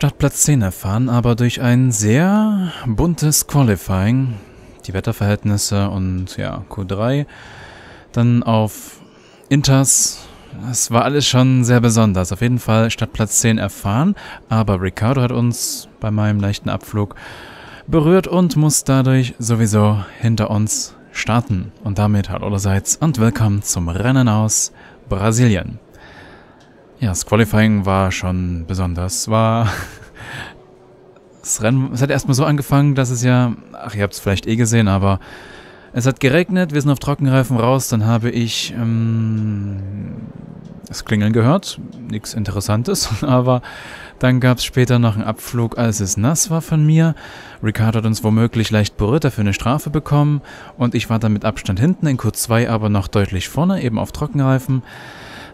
Startplatz 10 erfahren, aber durch ein sehr buntes Qualifying, die Wetterverhältnisse und ja, Q3, dann auf Inters, das war alles schon sehr besonders. Auf jeden Fall Startplatz 10 erfahren, aber Ricardo hat uns bei meinem leichten Abflug berührt und muss dadurch sowieso hinter uns starten. Und damit hallo allerseits und willkommen zum Rennen aus Brasilien. Ja, das Qualifying war schon besonders. War das Rennen, es hat erstmal so angefangen, dass es ja, ach, ihr habt es vielleicht eh gesehen, aber es hat geregnet, wir sind auf Trockenreifen raus, dann habe ich ähm, das Klingeln gehört, nichts Interessantes, aber dann gab es später noch einen Abflug, als es nass war von mir. Ricardo hat uns womöglich leicht berührt, dafür eine Strafe bekommen und ich war dann mit Abstand hinten in Q2 aber noch deutlich vorne, eben auf Trockenreifen.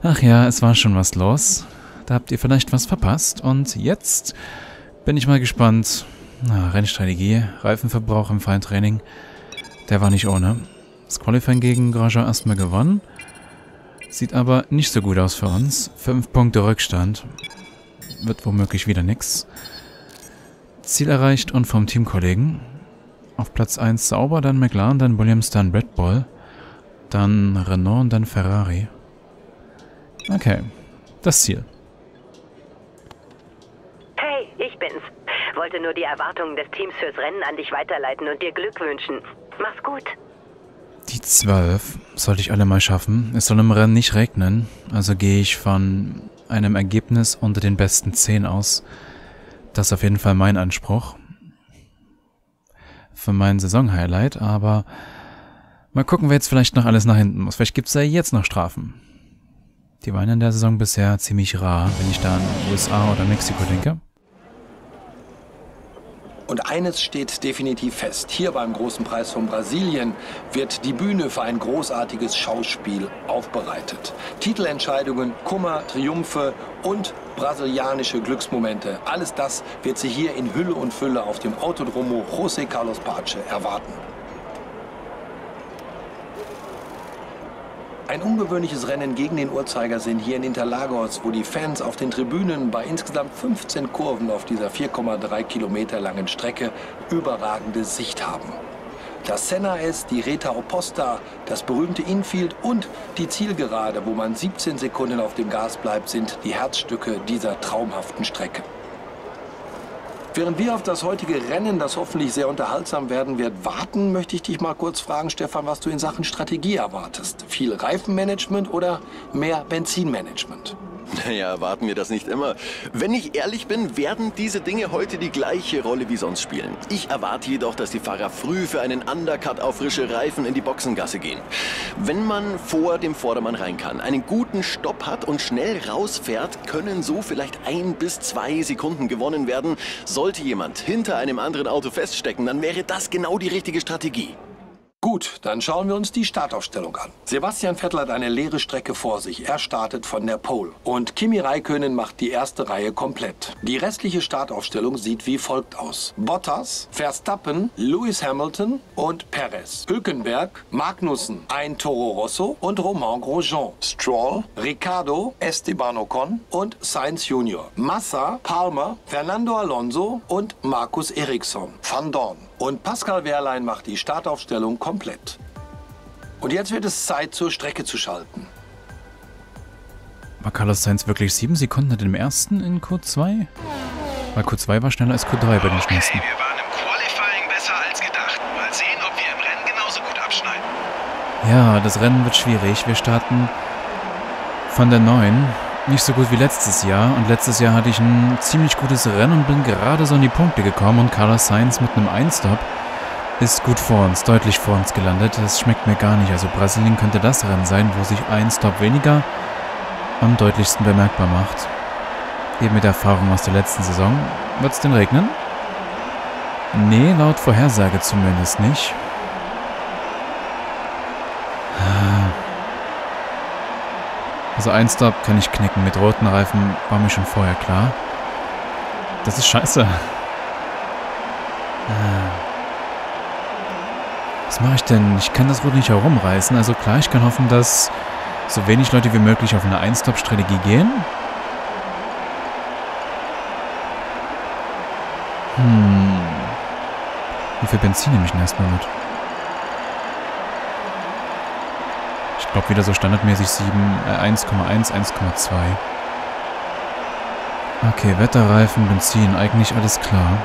Ach ja, es war schon was los. Da habt ihr vielleicht was verpasst. Und jetzt bin ich mal gespannt. Na, Rennstrategie, Reifenverbrauch im freien Training. Der war nicht ohne. Das Qualifying gegen Grosjean erstmal gewonnen. Sieht aber nicht so gut aus für uns. Fünf Punkte Rückstand. Wird womöglich wieder nix. Ziel erreicht und vom Teamkollegen. Auf Platz 1 sauber, dann McLaren, dann Williams, dann Red Bull. Dann Renault und dann Ferrari. Okay, das Ziel. Hey, ich bin's. Wollte nur die Erwartungen des Teams fürs Rennen an dich weiterleiten und dir Glück wünschen. Mach's gut. Die zwölf sollte ich alle mal schaffen. Es soll im Rennen nicht regnen, also gehe ich von einem Ergebnis unter den besten zehn aus. Das ist auf jeden Fall mein Anspruch. Für mein Saisonhighlight, aber mal gucken, wer jetzt vielleicht noch alles nach hinten muss. Vielleicht gibt's ja jetzt noch Strafen. Die waren in der Saison bisher ziemlich rar, wenn ich da an USA oder Mexiko denke. Und eines steht definitiv fest. Hier beim Großen Preis von Brasilien wird die Bühne für ein großartiges Schauspiel aufbereitet. Titelentscheidungen, Kummer, Triumphe und brasilianische Glücksmomente. Alles das wird Sie hier in Hülle und Fülle auf dem Autodromo José Carlos Pace erwarten. Ein ungewöhnliches Rennen gegen den Uhrzeigersinn hier in Interlagos, wo die Fans auf den Tribünen bei insgesamt 15 Kurven auf dieser 4,3 Kilometer langen Strecke überragende Sicht haben. Das Senna S, die Reta Oposta, das berühmte Infield und die Zielgerade, wo man 17 Sekunden auf dem Gas bleibt, sind die Herzstücke dieser traumhaften Strecke. Während wir auf das heutige Rennen, das hoffentlich sehr unterhaltsam werden wird, warten, möchte ich dich mal kurz fragen, Stefan, was du in Sachen Strategie erwartest. Viel Reifenmanagement oder mehr Benzinmanagement? Naja, erwarten wir das nicht immer. Wenn ich ehrlich bin, werden diese Dinge heute die gleiche Rolle wie sonst spielen. Ich erwarte jedoch, dass die Fahrer früh für einen Undercut auf frische Reifen in die Boxengasse gehen. Wenn man vor dem Vordermann rein kann, einen guten Stopp hat und schnell rausfährt, können so vielleicht ein bis zwei Sekunden gewonnen werden. Sollte jemand hinter einem anderen Auto feststecken, dann wäre das genau die richtige Strategie. Gut, dann schauen wir uns die Startaufstellung an. Sebastian Vettel hat eine leere Strecke vor sich. Er startet von der Pole. Und Kimi Räikkönen macht die erste Reihe komplett. Die restliche Startaufstellung sieht wie folgt aus. Bottas, Verstappen, Lewis Hamilton und Perez. Hülkenberg, Magnussen, ein Toro Rosso und Romain Grosjean. Stroll, Ricardo, Esteban Ocon und Sainz Jr. Massa, Palmer, Fernando Alonso und Markus Eriksson. Van Dorn. Und Pascal Wehrlein macht die Startaufstellung komplett. Und jetzt wird es Zeit, zur Strecke zu schalten. War Carlos Sainz wirklich sieben Sekunden hinter dem ersten in Q2? Weil Q2 war schneller als Q3 bei den schnellsten. wir waren im Qualifying besser als gedacht. Mal sehen, ob wir im Rennen genauso gut abschneiden. Ja, das Rennen wird schwierig. Wir starten von der 9. Nicht so gut wie letztes Jahr. Und letztes Jahr hatte ich ein ziemlich gutes Rennen und bin gerade so in die Punkte gekommen. Und Carlos Sainz mit einem Einstop ist gut vor uns, deutlich vor uns gelandet. Das schmeckt mir gar nicht. Also Brasilien könnte das Rennen sein, wo sich ein Stop weniger am deutlichsten bemerkbar macht. Eben mit Erfahrung aus der letzten Saison. Wird es denn regnen? Nee, laut Vorhersage zumindest nicht. Also ein Stop kann ich knicken. Mit roten Reifen war mir schon vorher klar. Das ist scheiße. Ah. Was mache ich denn? Ich kann das Rot nicht herumreißen. Also klar, ich kann hoffen, dass so wenig Leute wie möglich auf eine Ein-Stop-Strategie gehen. Hm. Wie viel Benzin nehme ich denn erstmal mit? Ich glaube wieder so standardmäßig 7, äh, 1,1, 1,2. Okay, Wetterreifen, Benzin, eigentlich alles klar.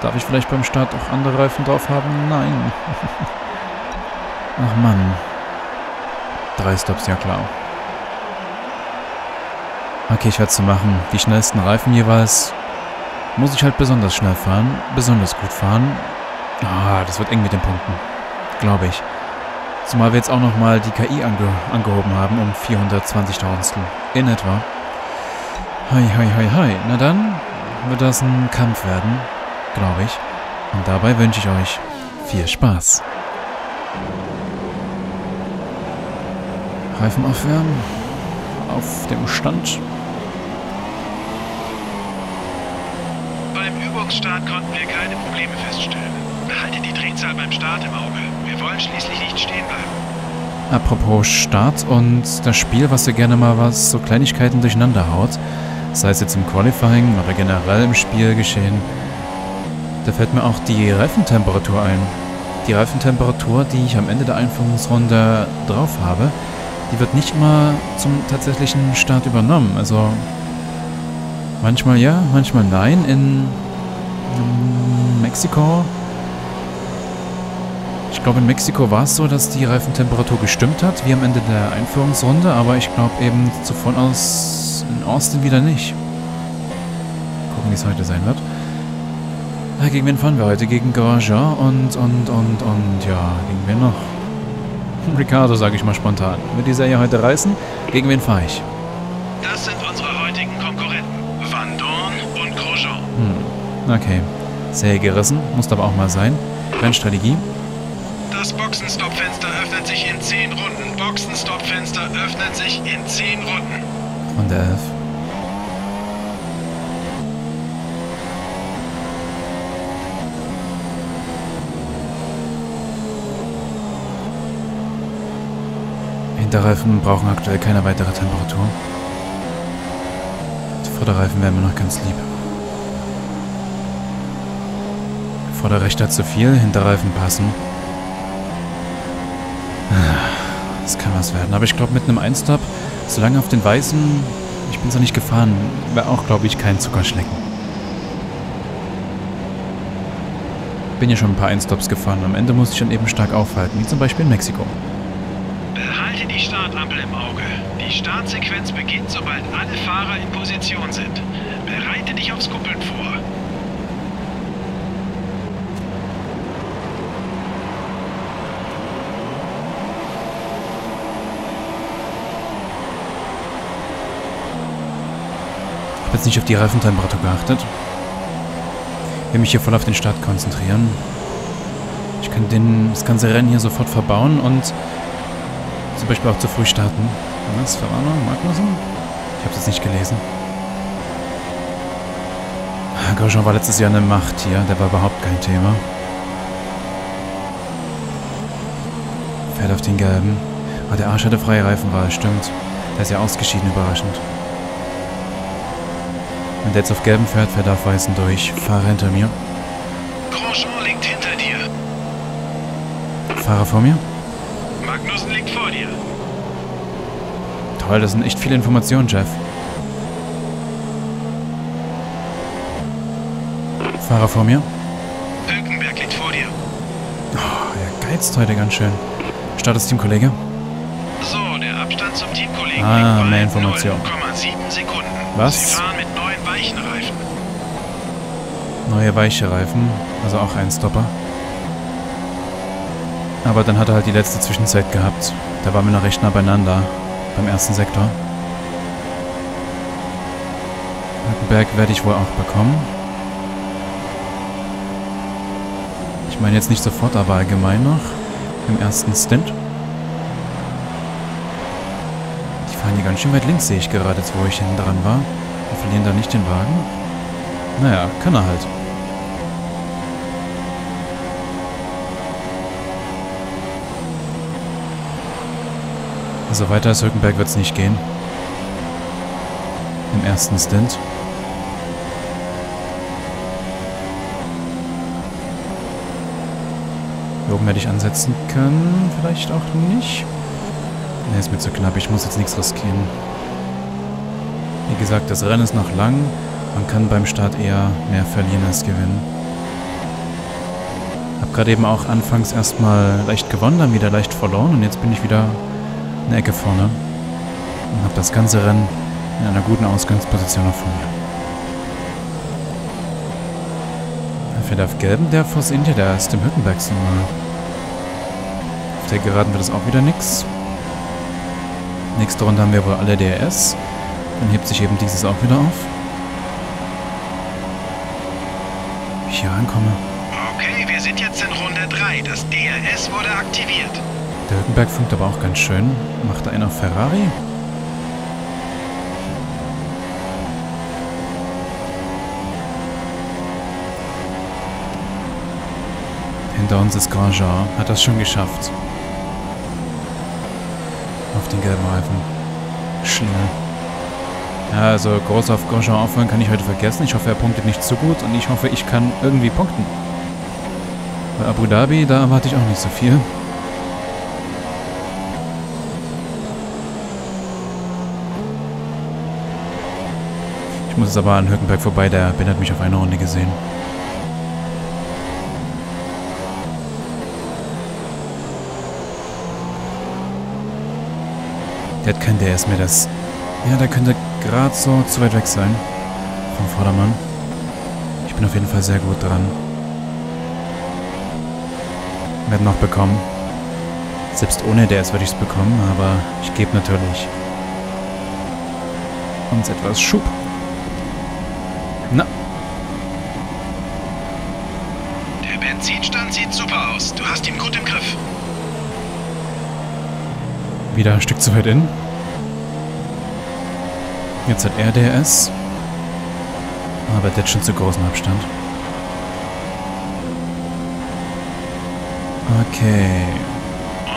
Darf ich vielleicht beim Start auch andere Reifen drauf haben? Nein. Ach Mann. Drei Stops, ja klar. Okay, ich werde es so machen. Die schnellsten Reifen jeweils muss ich halt besonders schnell fahren, besonders gut fahren. Ah, das wird eng mit den Punkten. Glaube ich. Zumal wir jetzt auch nochmal die KI ange angehoben haben um 420.000 in etwa. Hi, hi, hi, hi. Na dann wird das ein Kampf werden, glaube ich. Und dabei wünsche ich euch viel Spaß. Reifen aufwärmen. Auf dem Stand. Beim Übungsstart konnten wir keine Probleme feststellen. Behalte die Drehzahl beim Start im Auge. Wollen schließlich nicht stehen bleiben. Apropos Start und das Spiel, was ja gerne mal was so Kleinigkeiten durcheinander haut, sei es jetzt im Qualifying oder generell im Spielgeschehen, da fällt mir auch die Reifentemperatur ein. Die Reifentemperatur, die ich am Ende der Einführungsrunde drauf habe, die wird nicht immer zum tatsächlichen Start übernommen. Also manchmal ja, manchmal nein. In mm, Mexiko glaube, in Mexiko war es so, dass die Reifentemperatur gestimmt hat, wie am Ende der Einführungsrunde, aber ich glaube eben zuvor aus in Austin wieder nicht. Gucken, wie es heute sein wird. Ja, gegen wen fahren wir heute? Gegen Grosjean und, und, und, und, ja, gegen wen noch? Ricardo, sage ich mal spontan. Wird die Serie heute reißen? Gegen wen fahre ich? Das sind unsere heutigen Konkurrenten. Van Dorn und Grosjean. Hm, okay. Serie gerissen, muss aber auch mal sein. Rennstrategie. Das Boxenstoppfenster öffnet sich in 10 Runden. Boxenstoppfenster öffnet sich in 10 Runden. Runde 11. Hinterreifen brauchen aktuell keine weitere Temperatur. Die Vorderreifen wären mir noch ganz lieb. Vorderrechter zu viel, Hinterreifen passen. Was werden. Aber ich glaube, mit einem Einstop, solange auf den Weißen, ich bin so nicht gefahren, wäre auch, glaube ich, kein Zuckerschlecken. Bin ja schon ein paar Einstops gefahren. Am Ende muss ich dann eben stark aufhalten, wie zum Beispiel in Mexiko. Behalte die Startampel im Auge. Die Startsequenz beginnt, sobald alle Fahrer in Position sind. Bereite dich aufs Kuppeln vor. Habe jetzt nicht auf die Reifentemperatur geachtet. Ich will mich hier voll auf den Start konzentrieren. Ich kann den, das ganze Rennen hier sofort verbauen und zum Beispiel auch zu früh starten. Was? Verwarnung? Magnussen? Ich habe es jetzt nicht gelesen. Grosjean war letztes Jahr eine Macht hier. Der war überhaupt kein Thema. Fährt auf den gelben. Ah, der Arsch hatte freie Reifenwahl, stimmt. Der ist ja ausgeschieden, überraschend. Wenn der jetzt auf gelben fährt, fährt auf weißen durch. Fahrer hinter mir. Grosjean liegt hinter dir. Fahrer vor mir. Magnussen liegt vor dir. Toll, das sind echt viele Informationen, Jeff. Fahrer vor mir. Hülkenberg liegt vor dir. Oh, er geizt heute ganz schön. Start das Teamkollege. So, der Abstand zum Teamkollegen Ah, mehr Information. 0,7 Sekunden. Was? Sie fahren mit neuen weichen Reifen. Neue weiche Reifen, also auch ein Stopper. Aber dann hat er halt die letzte Zwischenzeit gehabt. Da waren wir noch recht nah beieinander beim ersten Sektor. Hülkenberg werde ich wohl auch bekommen. Ich meine jetzt nicht sofort, aber allgemein noch. Im ersten Stint. Die fahren hier ganz schön weit links, sehe ich gerade, wo ich hinten dran war. Wir verlieren da nicht den Wagen. Naja, kann er halt. Also weiter als Hülkenberg wird es nicht gehen. Im ersten Stint. Hier oben hätte ich ansetzen können. Vielleicht auch nicht. Ne, ist mir zu knapp. Ich muss jetzt nichts riskieren. Wie gesagt, das Rennen ist noch lang. Man kann beim Start eher mehr verlieren als gewinnen. Hab gerade eben auch anfangs erstmal leicht gewonnen, dann wieder leicht verloren und jetzt bin ich wieder eine Ecke vorne. Und habe das ganze Rennen in einer guten Ausgangsposition noch vor mir. Er fährt auf Gelben, der Force India, der ist im Hüttenberg so mal. Auf der Geraden wird es auch wieder nix. Nächste Runde haben wir wohl alle DRS. Dann hebt sich eben dieses auch wieder auf. Wie ich hier ankomme. Okay, wir sind jetzt in Runde 3. Das DRS wurde aktiviert. Der Hülkenberg funkt aber auch ganz schön. Macht da einer Ferrari? Hinter uns ist Grandjean. Hat das schon geschafft. Auf den gelben Reifen. Schnell. Ja, also groß auf Grosjean aufholen kann ich heute vergessen. Ich hoffe, er punktet nicht zu gut und ich hoffe, ich kann irgendwie punkten. Bei Abu Dhabi, da erwarte ich auch nicht so viel. Ich muss jetzt aber an Hülkenberg vorbei, der Ben hat mich auf eine Runde gesehen. Der hat kein DS mehr, das... Ja, der könnte gerade so zu weit weg sein. Vom Vordermann. Ich bin auf jeden Fall sehr gut dran. Werden noch bekommen. Selbst ohne DS würde ich es bekommen, aber ich gebe natürlich uns etwas Schub. Na, Der Benzinstand sieht super aus. Du hast ihn gut im Griff. wieder ein Stück zu weit in. Jetzt hat er DS. Aber der hat schon zu großen Abstand. Okay.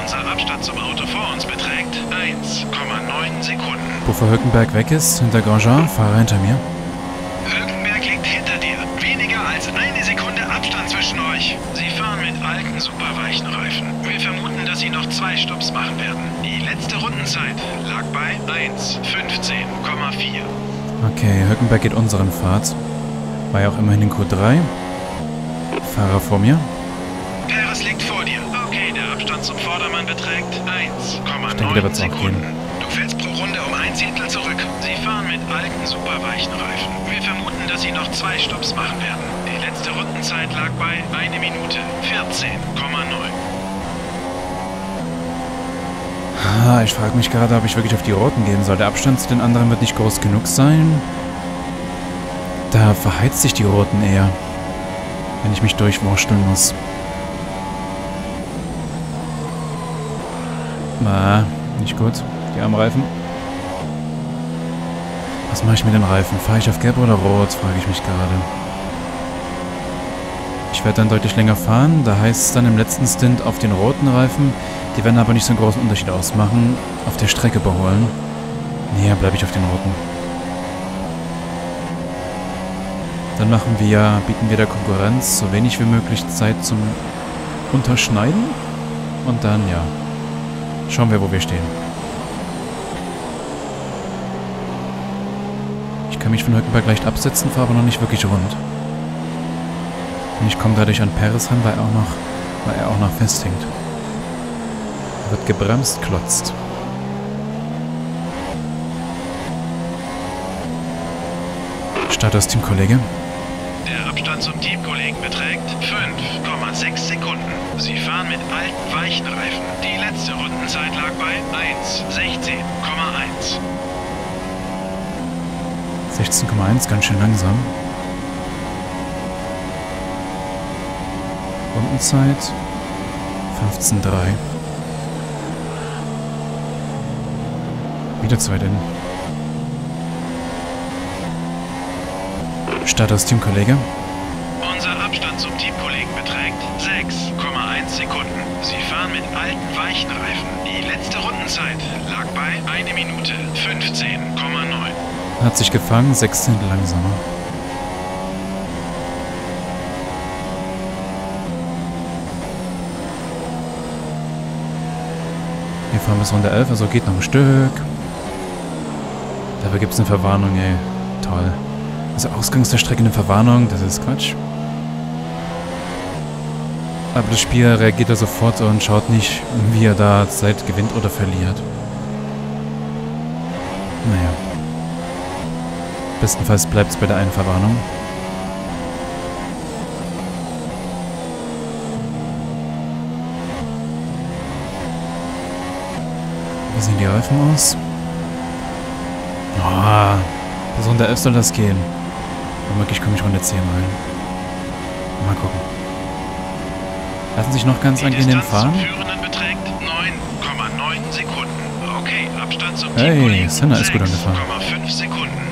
Unser Abstand zum Auto vor uns beträgt 1,9 Sekunden. Bevor Hülkenberg weg ist, hinter Grosjean, Fahrer hinter mir. Hülkenberg liegt hinter dir. Weniger als eine Sekunde Abstand zwischen euch. Sie fahren mit alten, superweichen Reifen. Wir vermuten, dass sie noch zwei Stopps machen werden. Die letzte Rundenzeit lag bei 1,15,4. Okay, Hülkenberg geht unseren Pfad. War ja auch immerhin in Q3. Fahrer vor mir. Perez liegt vor dir. Okay, der Abstand zum Vordermann beträgt denke, der 1,9 wird's auch Sekunden. Du fällst pro Runde um ein Zehntel zurück. Sie fahren mit alten, superweichen Reifen. Wir vermuten, dass sie noch zwei Stopps machen werden. Die letzte Rundenzeit lag bei 1 Minute 14,9. Ah, ich frage mich gerade, ob ich wirklich auf die Roten gehen soll. Der Abstand zu den anderen wird nicht groß genug sein. Da verheizt sich die Roten eher. Wenn ich mich durchwursteln muss. Na, nicht gut. Die armen Reifen. Was mache ich mit den Reifen? Fahre ich auf Gelb oder Rot, frage ich mich gerade. Ich werde dann deutlich länger fahren. Da heißt es dann im letzten Stint auf den roten Reifen. Die werden aber nicht so einen großen Unterschied ausmachen. Auf der Strecke überholen. Nee, bleibe ich auf den roten. Dann machen wir, bieten wir der Konkurrenz so wenig wie möglich Zeit zum Unterschneiden. Und dann, ja, schauen wir, wo wir stehen. Ich kann mich von Hülkenberg leicht absetzen, fahre aber noch nicht wirklich rund. Und ich komme dadurch an Perez ran, weil er auch noch, weil er auch noch festhängt. Er wird gebremst, klotzt. Status Teamkollege. Der Abstand zum Teamkollegen beträgt 5,6 Sekunden. Sie fahren mit alten, weichen Reifen. Die letzte Rundenzeit lag bei 1,16,1. 16,1, ganz schön langsam. Rundenzeit 15,3. Wieder zwei denn. Status Teamkollege. Unser Abstand zum Teamkollegen beträgt 6,1 Sekunden. Sie fahren mit alten, weichen Reifen. Die letzte Rundenzeit lag bei 1 Minute 15,9. Hat sich gefangen, sechs Zehntel langsamer. Fahren bis Runde 11, also geht noch ein Stück. Dafür gibt es eine Verwarnung, ey. Toll. Also ausgangs der Strecke eine Verwarnung, das ist Quatsch. Aber das Spiel reagiert da sofort und schaut nicht, wie er da Zeit gewinnt oder verliert. Naja. Bestenfalls bleibt es bei der einen Verwarnung. Sehen die Reifen aus? Oh, bis Runde 11 soll das gehen. Womöglich komme ich Runde 10 rein. Mal gucken. Lassen sich noch ganz Die angenehm Distanz fahren. zum Führenden beträgt 9,9 Sekunden. Okay, Abstand zum Hey, Senna ist gut angefahren. 6,5 Sekunden.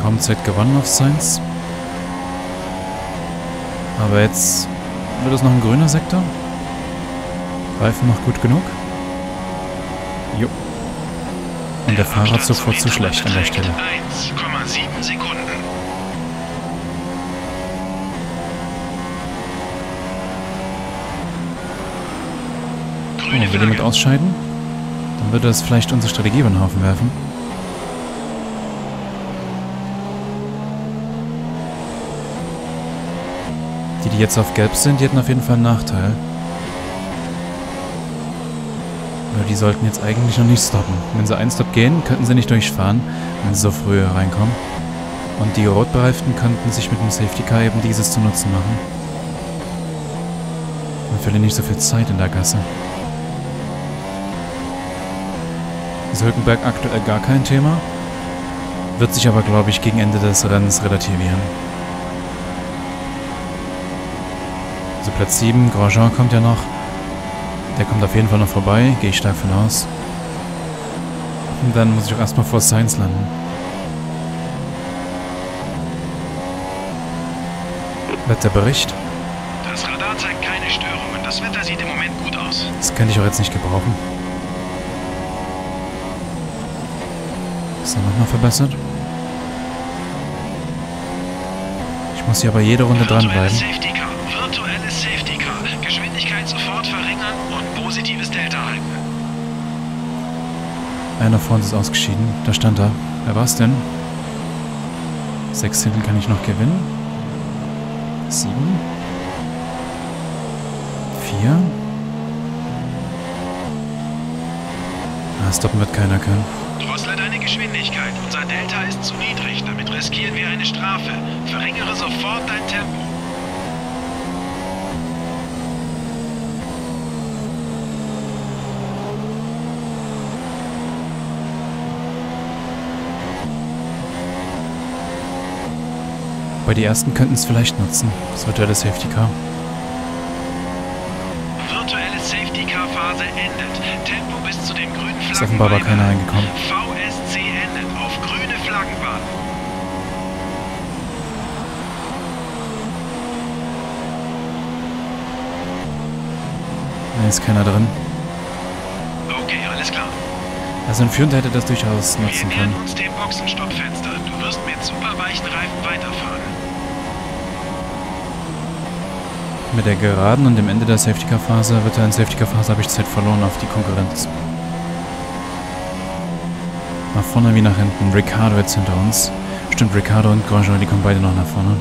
Kaum Zeit gewonnen auf Sainz. Aber jetzt wird es noch ein grüner Sektor. Reifen noch gut genug. Jo. Und der Fahrer sofort zu schlecht an der Stelle. beträgt 1,7 Sekunden. Grüne Oh, will jemand Flagge. ausscheiden? Dann würde das vielleicht unsere Strategie über den Haufen werfen. Die, die jetzt auf Gelb sind, die hätten auf jeden Fall einen Nachteil. Weil die sollten jetzt eigentlich noch nicht stoppen. Wenn sie einen Stop gehen, könnten sie nicht durchfahren, wenn sie so früh reinkommen. Und die Rotbereiften könnten sich mit dem Safety Car eben dieses zu nutzen machen. Dann verlieren nicht so viel Zeit in der Gasse. Ist Hülkenberg aktuell gar kein Thema. Wird sich aber, glaube ich, gegen Ende des Rennens relativieren. Also Platz 7, Grosjean kommt ja noch. Der kommt auf jeden Fall noch vorbei, gehe ich stark von aus. Und dann muss ich auch erstmal vor Sainz landen. Wetterbericht. Das Radar zeigt keine Störungen. Das Wetter sieht im Moment gut aus. Das könnte ich auch jetzt nicht gebrauchen. Ist er nochmal verbessert? Ich muss hier aber jede Runde dranbleiben. Safety Car. Virtuelles Safety Car. Geschwindigkeit sofort verringern und positives Delta halten. Einer vor uns ist ausgeschieden. Da stand er. Wer war's denn? Sechs Zehntel kann ich noch gewinnen. Sieben. Vier. Ah, stoppen wird keiner können. Drossle deine Geschwindigkeit. Unser Delta ist zu niedrig. Damit riskieren wir eine Strafe. Verringere sofort dein Tempo. Bei die ersten könnten es vielleicht nutzen. Das virtuelle Safety Car. Virtuelle Safety Car Phase endet. Tempo bis zu dem grünen Flaggen. Ist offenbar aber keiner reingekommen. VSC endet. Auf grüne Flaggen warten. Da ist keiner drin. Okay, alles klar. Also ein Führender hätte das durchaus Wir nutzen nähern können. uns dem Boxenstoppfenster. Du wirst mit super weichen Reifen weiterfahren. Mit der Geraden und dem Ende der Safety Car Phase wird er in Safety Car Phase habe ich Zeit verloren auf die Konkurrenz. Nach vorne wie nach hinten. Ricardo jetzt hinter uns. Stimmt, Ricardo und Grosjean, die kommen beide noch nach vorne.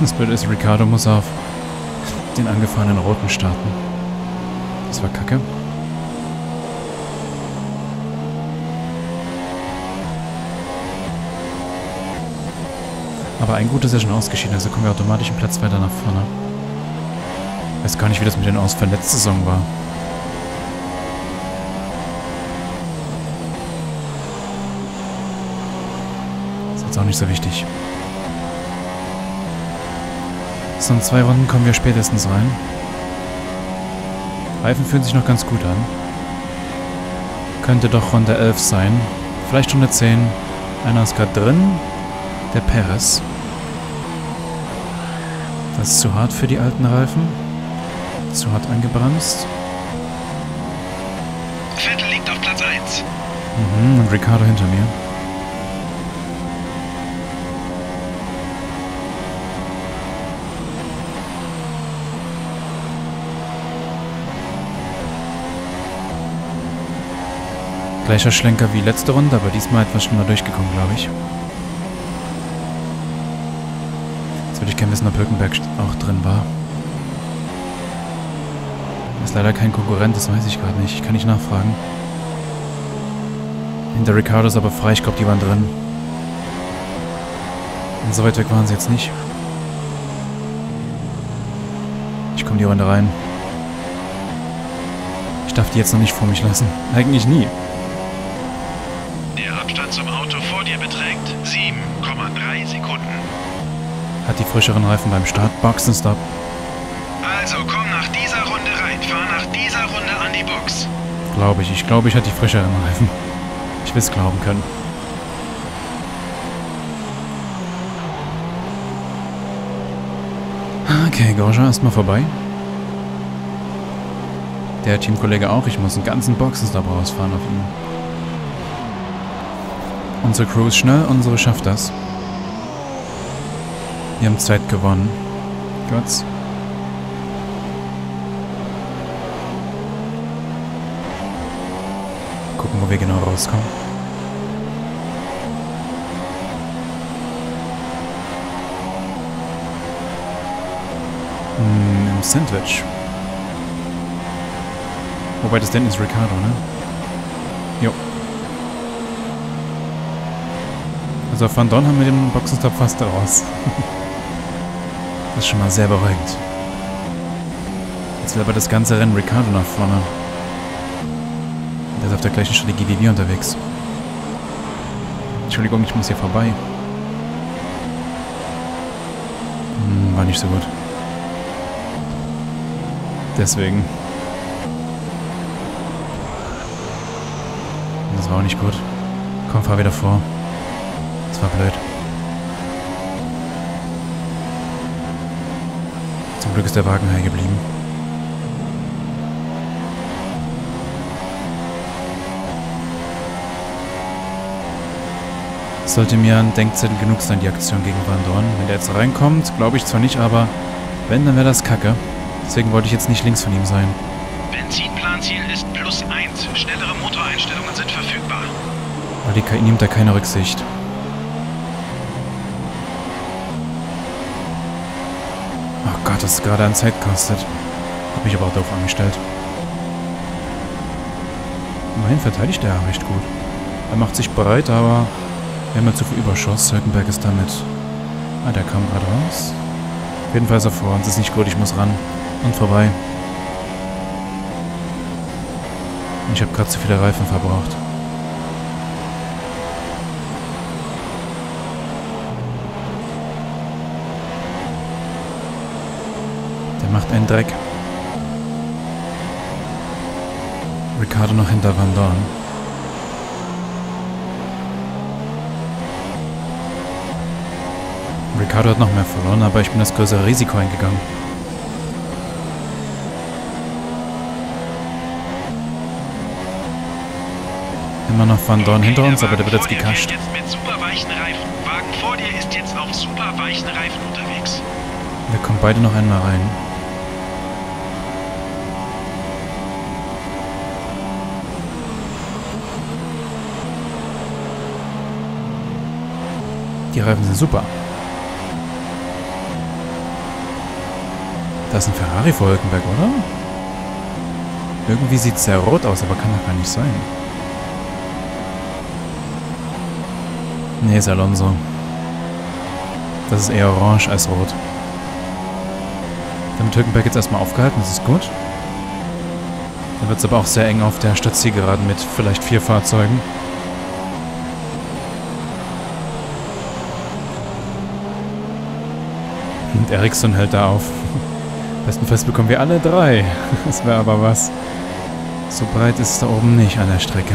Das Blöde ist, Ricardo muss auf den angefahrenen Roten starten. Das war kacke. Aber ein Gut ist ja schon ausgeschieden, also kommen wir automatisch einen Platz weiter nach vorne. Weiß gar nicht, wie das mit den Ausfällen letzte Saison war. Ist jetzt auch nicht so wichtig. So, in zwei Runden kommen wir spätestens rein. Reifen fühlen sich noch ganz gut an. Könnte doch Runde 11 sein. Vielleicht Runde 10. Einer ist gerade drin. Der Perez. Das ist zu hart für die alten Reifen. Zu hart angebremst. Vettel liegt auf Platz 1. Mhm, und Ricardo hinter mir. Gleicher Schlenker wie letzte Runde, aber diesmal etwas schneller durchgekommen, glaube ich. Ob Hülkenberg auch drin war. Ist leider kein Konkurrent, das weiß ich gerade nicht. Ich kann nicht nachfragen. Hinter Ricardo ist aber frei, ich glaube, die waren drin. Und so weit weg waren sie jetzt nicht. Ich komme die Runde rein. Ich darf die jetzt noch nicht vor mich lassen. Eigentlich nie. Der Abstand zum Auto vor dir beträgt 7,3 Sekunden. Hat die frischeren Reifen beim Start. Boxenstopp. Also komm nach dieser Runde rein. Fahr nach dieser Runde an die Box. Glaube ich. Ich glaube, ich hatte die frischeren Reifen. Ich will es glauben können. Okay, Gorja erstmal vorbei. Der Teamkollege auch. Ich muss einen ganzen Boxenstopp rausfahren auf ihn. Unsere Crew ist schnell, unsere schafft das. Wir haben Zeit gewonnen. Götz. Gucken, wo wir genau rauskommen. Hm, Im Sandwich. Wobei das denn ist Ricardo, ne? Jo. Also auf Van Dorn haben wir den Boxenstopp fast raus. das ist schon mal sehr beruhigend. Jetzt will aber das ganze Rennen Ricardo nach vorne. Der ist auf der gleichen Strategie wie wir unterwegs. Entschuldigung, ich muss hier vorbei. Hm, war nicht so gut. Deswegen. Das war auch nicht gut. Komm, fahr wieder vor. Das war blöd. Zum Glück ist der Wagen heil geblieben. Es sollte mir ein Denkzettel genug sein, die Aktion gegen Van Dorn. Wenn der jetzt reinkommt, glaube ich zwar nicht, aber wenn, dann wäre das kacke. Deswegen wollte ich jetzt nicht links von ihm sein. Benzinplanziel ist plus 1. Schnellere Motoreinstellungen sind verfügbar. Weil die KI nimmt da keine Rücksicht. Gott, das ist gerade an Zeit kostet. Hab mich aber auch doof angestellt. Immerhin verteidigt er recht gut. Er macht sich breit, aber wir haben ja zu viel Überschuss. Hülkenberg ist damit... Ah, der kam gerade raus. Auf jeden Fall ist er vor uns. Ist nicht gut, ich muss ran. Und vorbei. Ich habe gerade zu viele Reifen verbraucht. Einen Dreck. Ricardo noch hinter Van Dorn. Ricardo hat noch mehr verloren, aber ich bin das größere Risiko eingegangen. Immer noch Van Dorn hinter uns, aber der wird jetzt gekascht. Wir kommen beide noch einmal rein. Die Reifen sind super. Da ist ein Ferrari vor Hülkenberg, oder? Irgendwie sieht es sehr rot aus, aber kann doch gar nicht sein. Nee, ist Alonso. Das ist eher orange als rot. Damit Hülkenberg jetzt erstmal aufgehalten, das ist gut. Dann wird es aber auch sehr eng auf der Stadtzielgeraden mit vielleicht vier Fahrzeugen. Ericsson hält da auf. Bestenfalls bekommen wir alle drei. Das wäre aber was. So breit ist es da oben nicht an der Strecke.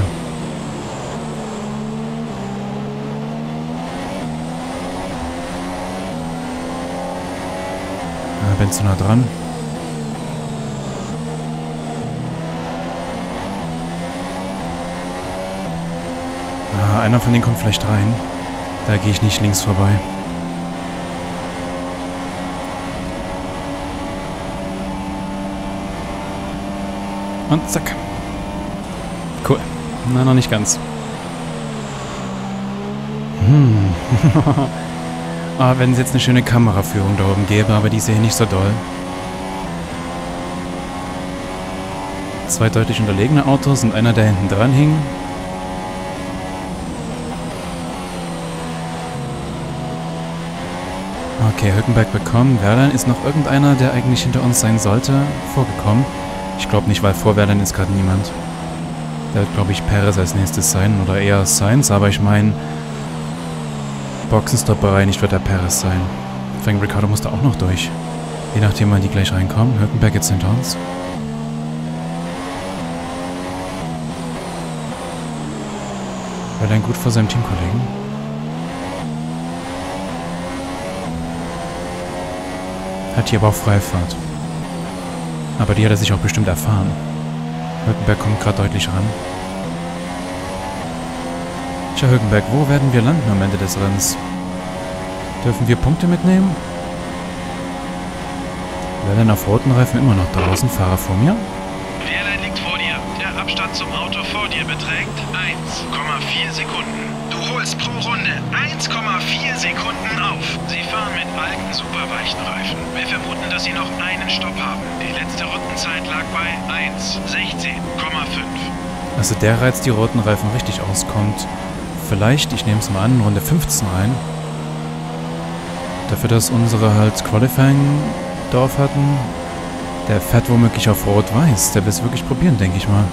Ah, bin zu nah dran. Ah, einer von denen kommt vielleicht rein. Da gehe ich nicht links vorbei. Und zack. Cool. Na, noch nicht ganz. Hm. ah, wenn es jetzt eine schöne Kameraführung da oben gäbe, aber die sehe ich nicht so doll. Zwei deutlich unterlegene Autos und einer, der hinten dran hing. Okay, Hülkenberg bekommen. Werlein ist noch irgendeiner, der eigentlich hinter uns sein sollte, vorgekommen. Ich glaube nicht, weil vor Werlein ist gerade niemand. Der wird, glaube ich, Perez als nächstes sein oder eher Sainz, aber ich meine, Boxenstopp-Bereich wird der Perez sein. Frank Ricardo muss da auch noch durch. Je nachdem, wann die gleich reinkommen. Hülkenberg jetzt hinter uns. Werlein gut vor seinem Teamkollegen. Hat hier aber auch Freifahrt. Aber die hat er sich auch bestimmt erfahren. Hülkenberg kommt gerade deutlich ran. Tja, Hülkenberg, wo werden wir landen am Ende des Rennens? Dürfen wir Punkte mitnehmen? Wer denn auf roten Reifen immer noch draußen? Fahrer vor mir? Wehrlein liegt vor dir. Der Abstand zum Auto vor dir beträgt 1,4 Sekunden. Du holst pro Runde 1,4 Sekunden auf. Sie fahren mit alten, superweichen Reifen. Wir vermuten, dass sie noch einen Stopp haben. Letzte Rundenzeit lag bei 1,16,5. Also der Reiz, die roten Reifen richtig auskommt. Vielleicht, ich nehme es mal an, Runde 15 rein. Dafür, dass unsere halt Qualifying drauf hatten, der fährt womöglich auf Rot-Weiß. Der will es wirklich probieren, denke ich mal.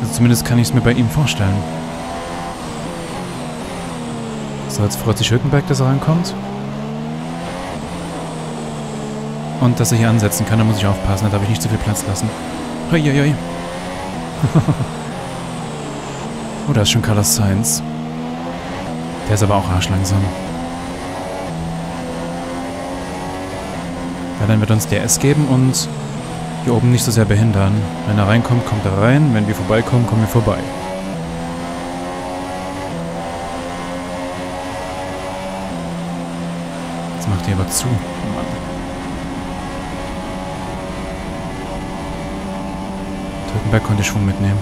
Also zumindest kann ich es mir bei ihm vorstellen. So, jetzt freut sich Hülkenberg, dass er rankommt. Und dass er hier ansetzen kann, da muss ich aufpassen, da darf ich nicht zu viel Platz lassen. Huiuiui. oh, da ist schon Carlos Sainz. Der ist aber auch arschlangsam. Ja, dann wird uns DS geben und hier oben nicht so sehr behindern. Wenn er reinkommt, kommt er rein. Wenn wir vorbeikommen, kommen wir vorbei. Jetzt macht ihr aber zu. Mann. Türkenberg konnte Schwung mitnehmen.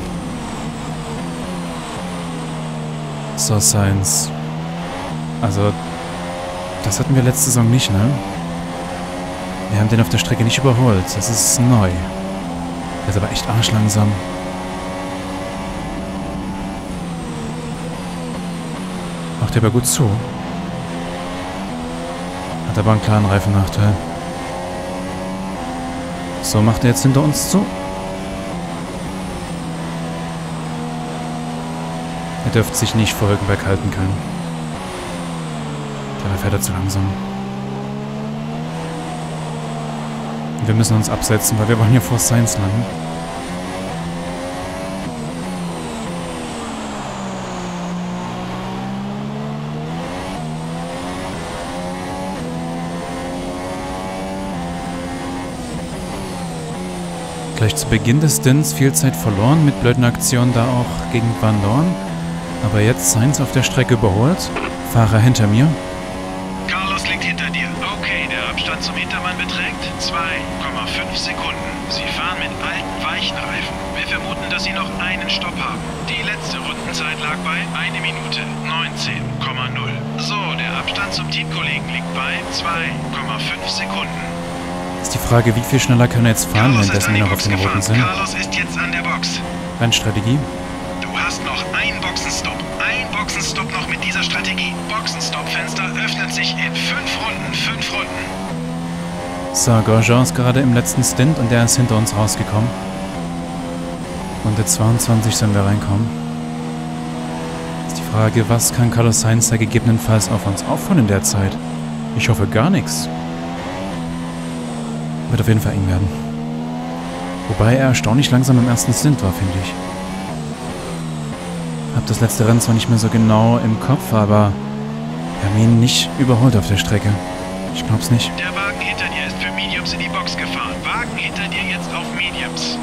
So, Science. Also, das hatten wir letzte Saison nicht, ne? Wir haben den auf der Strecke nicht überholt. Das ist neu. Der ist aber echt arschlangsam. Macht er aber gut zu. Hat aber einen klaren Reifennachteil. So, macht er jetzt hinter uns zu. Er dürfte sich nicht vor Hülkenberg halten können. Da fährt er zu langsam. Wir müssen uns absetzen, weil wir wollen hier vor Science landen. Gleich zu Beginn des Stints viel Zeit verloren mit blöden Aktionen da auch gegen Van Dorn. Aber jetzt Sainz auf der Strecke überholt. Fahrer hinter mir. Carlos liegt hinter dir. Okay, der Abstand zum Hintermann beträgt 2,5 Sekunden. Sie fahren mit alten, weichen Reifen. Wir vermuten, dass sie noch einen Stopp haben. Die letzte Rundenzeit lag bei 1 Minute 19,0. So, der Abstand zum Teamkollegen liegt bei 2,5 Sekunden. Ist die Frage, wie viel schneller können wir jetzt fahren, Carlos währenddessen wir noch auf den Roten sind? Carlos ist jetzt an der Box. Rennstrategie. Boxenstopp-Fenster öffnet sich in fünf Runden. Fünf Runden. So, Grosjean ist gerade im letzten Stint und der ist hinter uns rausgekommen. Runde 22 sollen wir reinkommen. Ist die Frage, was kann Carlos Sainz da gegebenenfalls auf uns aufholen in der Zeit? Ich hoffe gar nichts. Wird auf jeden Fall eng werden. Wobei er erstaunlich langsam im ersten Stint war, finde ich. Hab das letzte Rennen zwar nicht mehr so genau im Kopf, aber wir haben ihn nicht überholt auf der Strecke. Ich glaub's nicht. Der Wagen hinter dir ist für Mediums in die Box gefahren. Wagen hinter dir jetzt auf Mediums.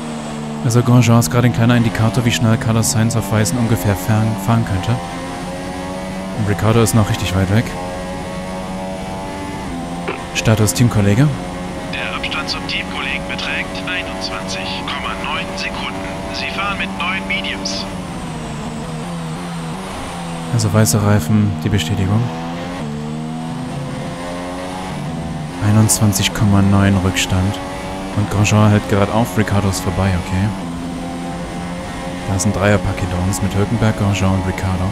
Also Grosjean ist gerade ein kleiner Indikator, wie schnell Carlos Sainz auf Weißen ungefähr fahren könnte. Und Ricardo ist noch richtig weit weg. Status Teamkollege. Der Abstand zum Teamkollegen beträgt 21,9 Sekunden. Sie fahren mit neuen Mediums. Also weiße Reifen, die Bestätigung. 21,9 Rückstand. Und Grosjean hält gerade auf Ricardos vorbei, okay. Da ist ein Dreierpack hinter uns mit Hülkenberg, Grosjean und Ricardo.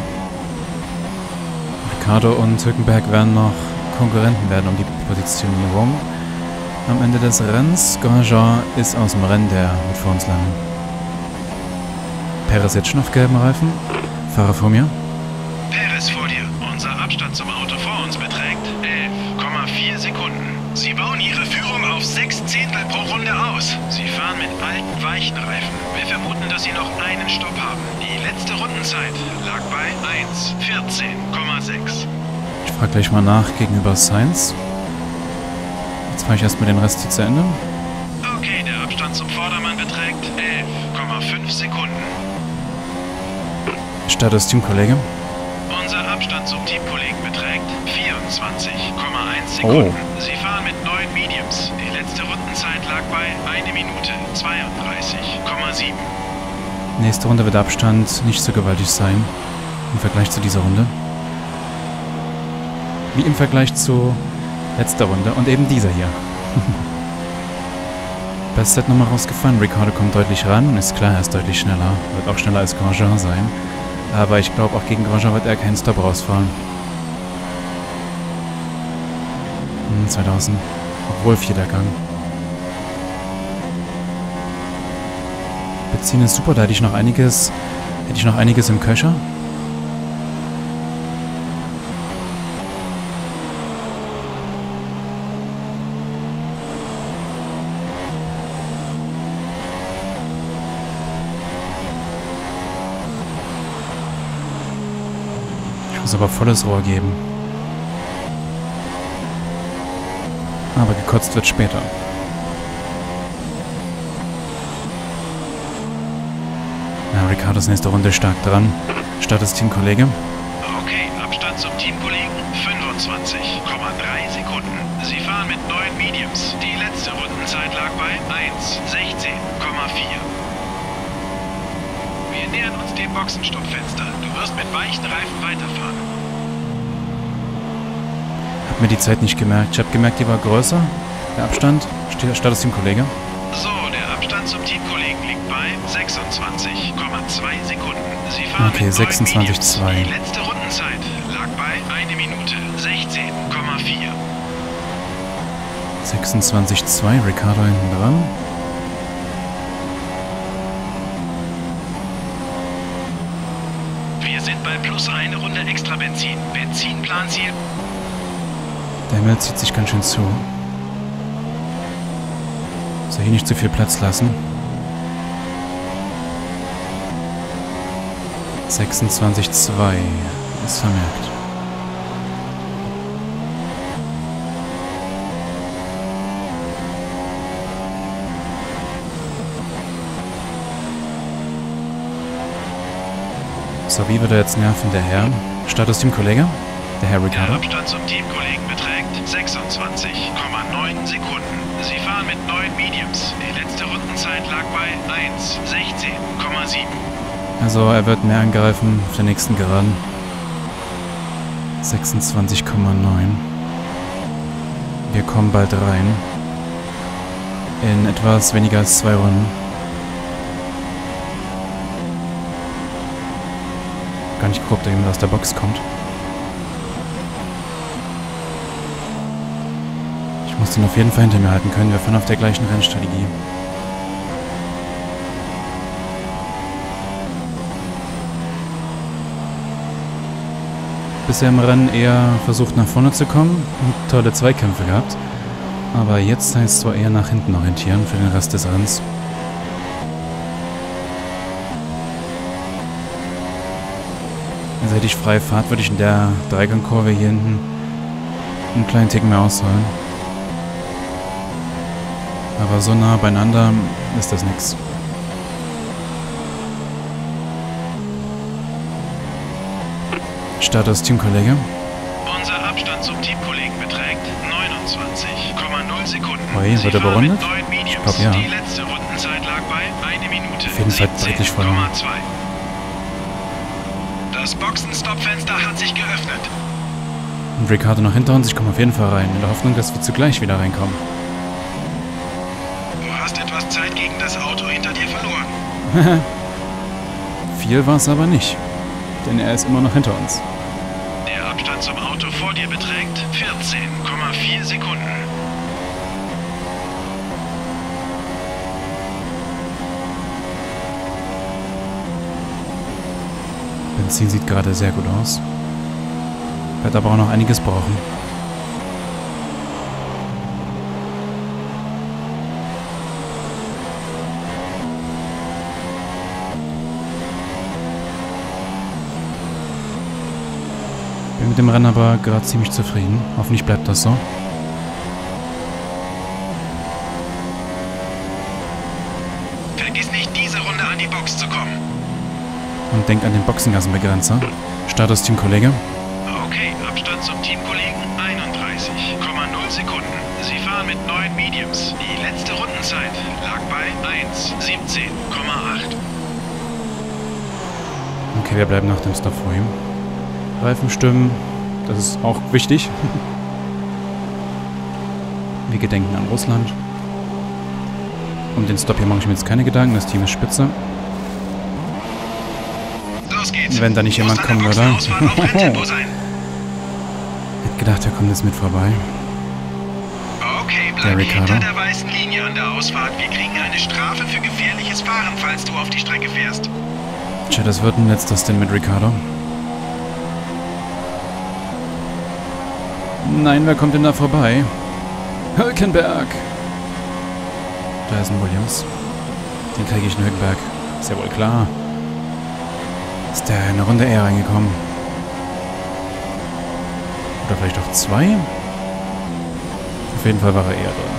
Ricardo und Hülkenberg werden noch Konkurrenten werden um die Positionierung. Am Ende des Rennens, Grosjean ist aus dem Rennen, der wird vor uns landen. Perez jetzt schon auf gelben Reifen. Fahrer vor mir. Perez vor dir. Unser Abstand zum Auto vor uns beträgt 11,4 Sekunden. Sie bauen ihre Führung auf sechs Runde aus. Sie fahren mit alten, weichen Reifen. Wir vermuten, dass sie noch einen Stopp haben. Die letzte Rundenzeit lag bei 1,14,6. Ich frage gleich mal nach gegenüber Sainz. Jetzt fahre ich erstmal den Rest hier zu Ende. Okay, der Abstand zum Vordermann beträgt 11,5 Sekunden. Status Teamkollege. Unser Abstand zum Teamkollegen beträgt 24,1 Sekunden. Sie fahren mit neun Mediums. Lag bei 1 Minute 32,7. Nächste Runde wird Abstand nicht so gewaltig sein im Vergleich zu dieser Runde. Wie im Vergleich zu letzter Runde und eben dieser hier. Bestzeit nochmal rausgefallen. Ricardo kommt deutlich ran. Ist klar, er ist deutlich schneller. Wird auch schneller als Grosjean sein. Aber ich glaube, auch gegen Grosjean wird er keinen Stop rausfahren. Hm, 2000. Obwohl vierter Gang. Benzin ist super, da hätte ich noch einiges, hätte ich noch einiges im Köcher. Ich muss aber volles Rohr geben. Aber gekotzt wird später. Ricardos nächste Runde stark dran. Startes Teamkollege. Okay, Abstand zum Teamkollegen 25,3 Sekunden. Sie fahren mit neun Mediums. Die letzte Rundenzeit lag bei 1,16,4. Wir nähern uns dem Boxenstoppfenster. Du wirst mit weichen Reifen weiterfahren. Hab mir die Zeit nicht gemerkt. Ich hab gemerkt, die war größer. Der Abstand. Status Teamkollege. So, der Abstand zum Teamkollegen liegt bei 26,2 Sekunden. Sie fahren Okay, mit neun 26,2. Mediums. Die letzte Rundenzeit lag bei 1 Minute 16,4. 26,2. Ricardo hinten dran. Wir sind bei plus eine Runde extra Benzin. Benzinplanziel Der Himmel zieht sich ganz schön zu. Soll hier nicht zu viel Platz lassen. 26,2 ist vermerkt. So, wie wird er jetzt nerven, der Herr? Status Teamkollege? Der Herr Der Ricardo? Abstand zum Teamkollegen beträgt 26,9 Sekunden. Sie fahren mit neun Mediums. Die letzte Rundenzeit lag bei 1,16,7. Also er wird mehr angreifen auf der nächsten Geraden. 26,9. Wir kommen bald rein. In etwas weniger als zwei Runden. Gar nicht geguckt, ob da jemand aus der Box kommt. Ich muss den auf jeden Fall hinter mir halten können. Wir fahren auf der gleichen Rennstrategie. Bisher im Rennen eher versucht nach vorne zu kommen und tolle Zweikämpfe gehabt. Aber jetzt heißt es zwar eher nach hinten orientieren für den Rest des Rennens. Also hätte ich freie Fahrt, würde ich in der Dreigangkurve hier hinten einen kleinen Tick mehr ausholen. Aber so nah beieinander ist das nichts. Status Teamkollege. Unser Abstand zum Teamkollegen beträgt 29,0 Sekunden. Sie wird er berundet? Ich glaub, ja. Die letzte Rundenzeit lag bei 1 Minute Auf jeden Fall deutlich. 17,2. Das Boxenstoppfenster hat sich geöffnet. Und Ricardo noch hinter uns. Ich komme auf jeden Fall rein. In der Hoffnung, dass wir zugleich wieder reinkommen. Du hast etwas Zeit gegen das Auto hinter dir verloren. Viel war es aber nicht. Denn er ist immer noch hinter uns. Der Abstand zum Auto vor dir beträgt 14,4 Sekunden. Benzin sieht gerade sehr gut aus. Wird aber auch noch einiges brauchen. Bin mit dem Rennen aber gerade ziemlich zufrieden. Hoffentlich bleibt das so. Vergiss nicht, diese Runde an die Box zu kommen. Und denkt an den Boxengassenbegrenzer. Status Teamkollege. Okay, Abstand zum Teamkollegen 31,0 Sekunden. Sie fahren mit neun Mediums. Die letzte Rundenzeit lag bei 1,17,8. Okay, wir bleiben nach dem Stop vor ihm. Reifen stimmen. Das ist auch wichtig. Wir gedenken an Russland. Um den Stop hier mache ich mir jetzt keine Gedanken. Das Team ist spitze. Wenn da nicht jemand an der kommen würde. Hätte gedacht, er kommt jetzt mit vorbei. Okay, Der bleib Ricardo. hinter der weißen Linie an der Ausfahrt. Wir kriegen eine Strafe für gefährliches Fahren, falls du auf die Strecke fährst. Tja, das wird ein letzter Stint mit Ricardo. Nein, wer kommt denn da vorbei? Hülkenberg! Da ist ein Williams. Den kriege ich in Hülkenberg. Ist ja wohl klar. Ist der eine Runde eher reingekommen? Oder vielleicht auch zwei? Auf jeden Fall war er eher drin.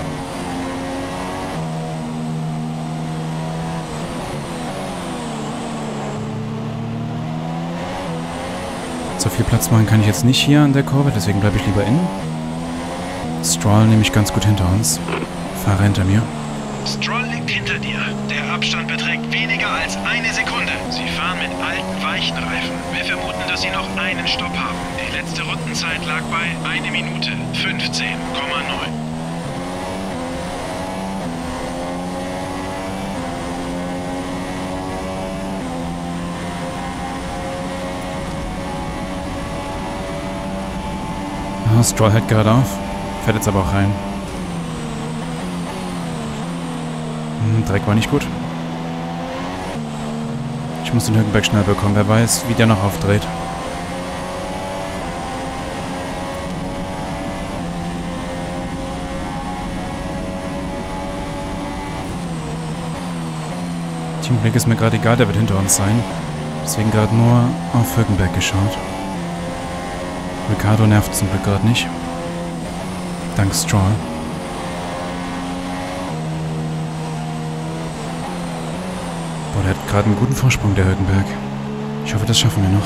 So viel Platz machen kann ich jetzt nicht hier an der Kurve, deswegen bleibe ich lieber innen. Stroll nehme ich ganz gut hinter uns. Fahre hinter mir. Stroll liegt hinter dir. Der Abstand beträgt weniger als eine Sekunde. Sie fahren mit alten, weichen Reifen. Wir vermuten, dass sie noch einen Stopp haben. Die letzte Rundenzeit lag bei 1 Minute 15,9. Ah, Stroll hält gerade auf. Fährt jetzt aber auch rein. Dreck war nicht gut. Ich muss den Hülkenberg schnell bekommen. Wer weiß, wie der noch aufdreht. Teamblick ist mir gerade egal, der wird hinter uns sein. Deswegen gerade nur auf Hülkenberg geschaut. Ricardo nervt zum Glück gerade nicht. Dank Stroll. Boah, der hat gerade einen guten Vorsprung, der Hülkenberg. Ich hoffe, das schaffen wir noch.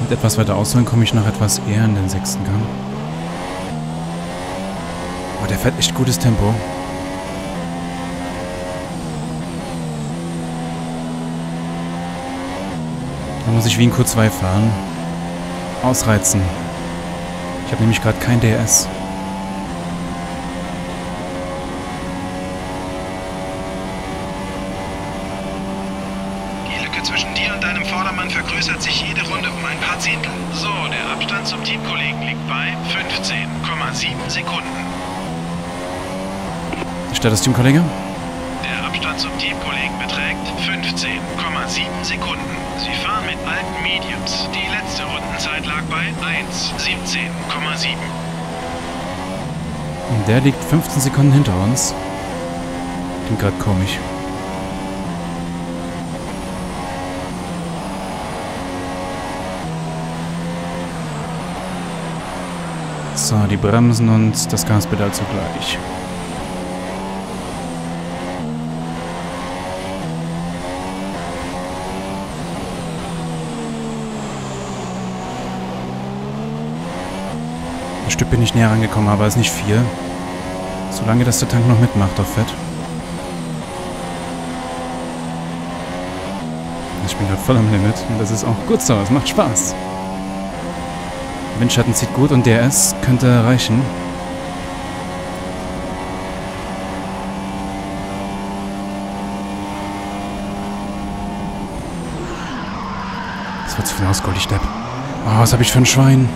Mit etwas weiter ausholen komme ich noch etwas eher in den sechsten Gang. Boah, der fährt echt gutes Tempo. Da muss ich wie in Q2 fahren. Ausreizen. Ich habe nämlich gerade kein DS. Die Lücke zwischen dir und deinem Vordermann vergrößert sich jede Runde um ein paar Zehntel. So, der Abstand zum Teamkollegen liegt bei 15,7 Sekunden. Status Teamkollege? Der Abstand zum Teamkollegen beträgt 15,7 Sekunden. Sie fahren mit alten Mediums. Die letzte Rundenzeit lag bei 1,17,7. Und der liegt 15 Sekunden hinter uns. Klingt gerade komisch. So, die Bremsen und das Gaspedal zugleich. Stück bin ich näher rangekommen, aber ist nicht viel. Solange das der Tank noch mitmacht auf Fett. Ich bin halt voll am Limit und das ist auch gut so, es macht Spaß. Windschatten zieht gut und DRS könnte reichen. Das wird zu viel ausgeholt, ich Depp. Oh, was habe ich für ein Schwein?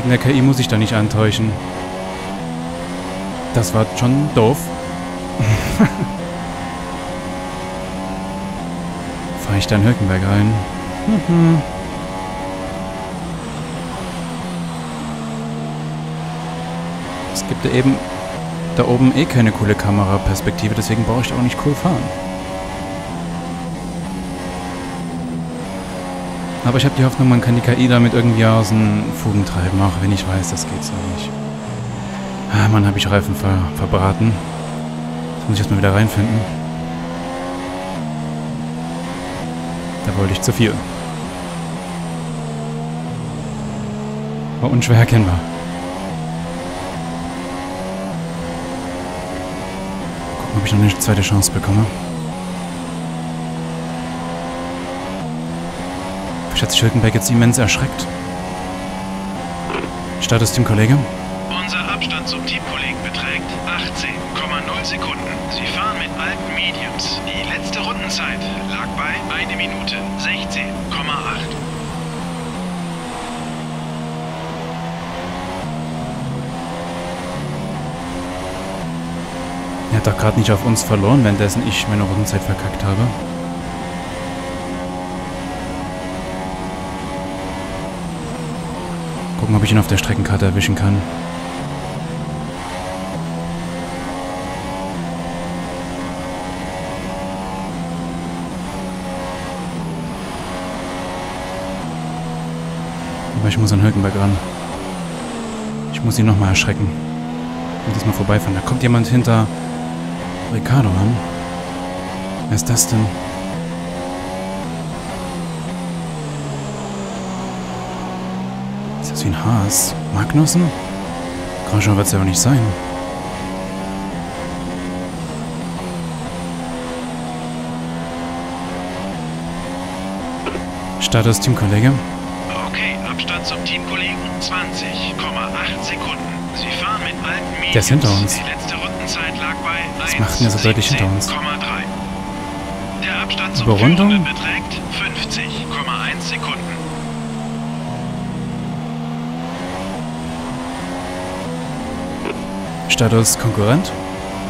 Gegen der KI muss ich da nicht antäuschen. Das war schon doof. Fahre ich da in Hülkenberg rein? Mhm. Es gibt ja eben da oben eh keine coole Kameraperspektive, deswegen brauche ich da auch nicht cool fahren. Aber ich habe die Hoffnung, man kann die KI damit irgendwie aus den Fugen treiben, auch wenn ich weiß, das geht so nicht. Ah, Mann, habe ich Reifen ver verbraten. Jetzt muss ich erstmal wieder reinfinden. Da wollte ich zu viel. War unschwer erkennbar. Gucken, ob ich noch eine zweite Chance bekomme. Vielleicht hat sich Hülkenberg jetzt immens erschreckt. Startest dem Kollege? Unser Abstand zum Teamkollegen beträgt 18,0 Sekunden. Sie fahren mit alten Mediums. Die letzte Rundenzeit lag bei 1 Minute 16,8. Er hat doch gerade nicht auf uns verloren, währenddessen ich meine Rundenzeit verkackt habe. Gucken, ob ich ihn auf der Streckenkarte erwischen kann. Aber ich muss an Hülkenberg ran. Ich muss ihn nochmal erschrecken. Und diesmal vorbeifahren. Da kommt jemand hinter Ricardo an. Wer ist das denn? Ist das wie ein Haas? Magnussen? Grosjean wird es ja aber nicht sein. Status Teamkollege. Okay, Abstand zum Teamkollegen 20,8 Sekunden. Sie fahren mit alten Mediums. Der ist hinter uns. Die letzte Rundenzeit lag bei Was macht denn der so deutlich hinter uns? 17,3. Der Abstand zum Überrundung? Beträgt 50,1 Sekunden. Status Konkurrent.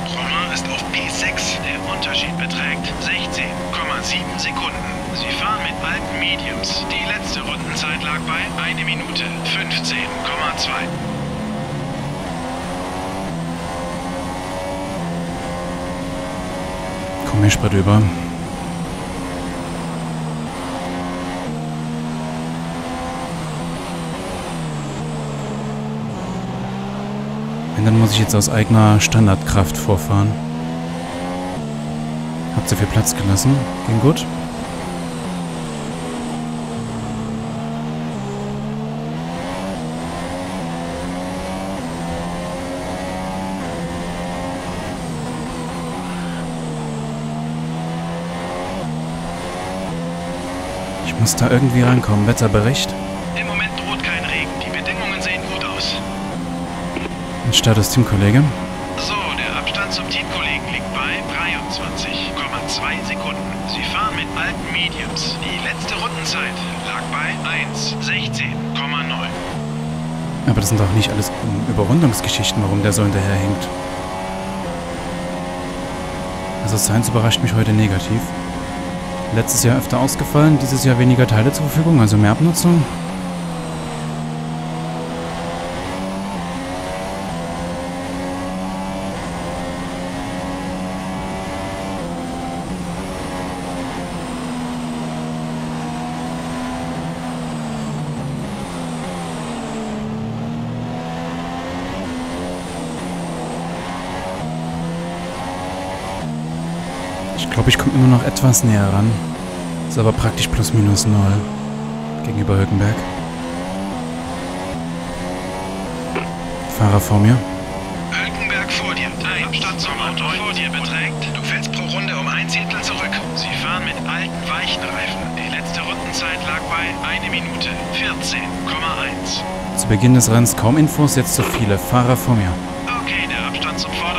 Romain ist auf P6. Der Unterschied beträgt 16,7 Sekunden. Sie fahren mit alten Mediums. Die letzte Rundenzeit lag bei 1 Minute 15,2. Komm, ich Sprit über. Wenn, dann muss ich jetzt aus eigener Standardkraft vorfahren. Hab zu viel Platz gelassen. Ging gut. Ich muss da irgendwie rankommen. Wetterbericht. Status Teamkollege. So, der Abstand zum Teamkollegen liegt bei 23,2 Sekunden. Sie fahren mit alten Mediums. Die letzte Rundenzeit lag bei 1,16,9. Aber das sind doch nicht alles Überrundungsgeschichten, warum der so hinterherhängt. Also Science überrascht mich heute negativ. Letztes Jahr öfter ausgefallen, dieses Jahr weniger Teile zur Verfügung, also mehr Abnutzung. etwas näher ran, ist aber praktisch plus minus null gegenüber Hülkenberg. Fahrer vor mir. Hülkenberg vor dir. Dein Abstand zum Auto vor dir beträgt. Du fällst pro Runde um ein Zehntel zurück. Sie fahren mit alten, weichen Reifen. Die letzte Rundenzeit lag bei 1 Minute 14,1. Zu Beginn des Rennens kaum Infos, jetzt zu viele. Fahrer vor mir. Okay, der Abstand zum Vorder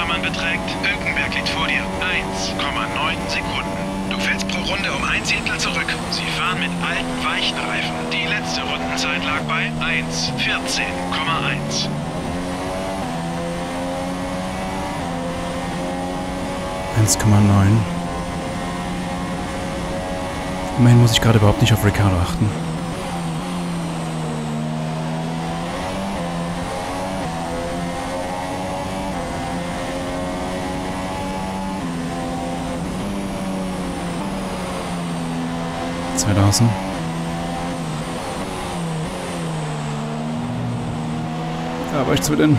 1 14,1. Eins Komma neun. Immerhin muss ich gerade überhaupt nicht auf Ricardo achten. Zweitausend. Aber ich zu denn.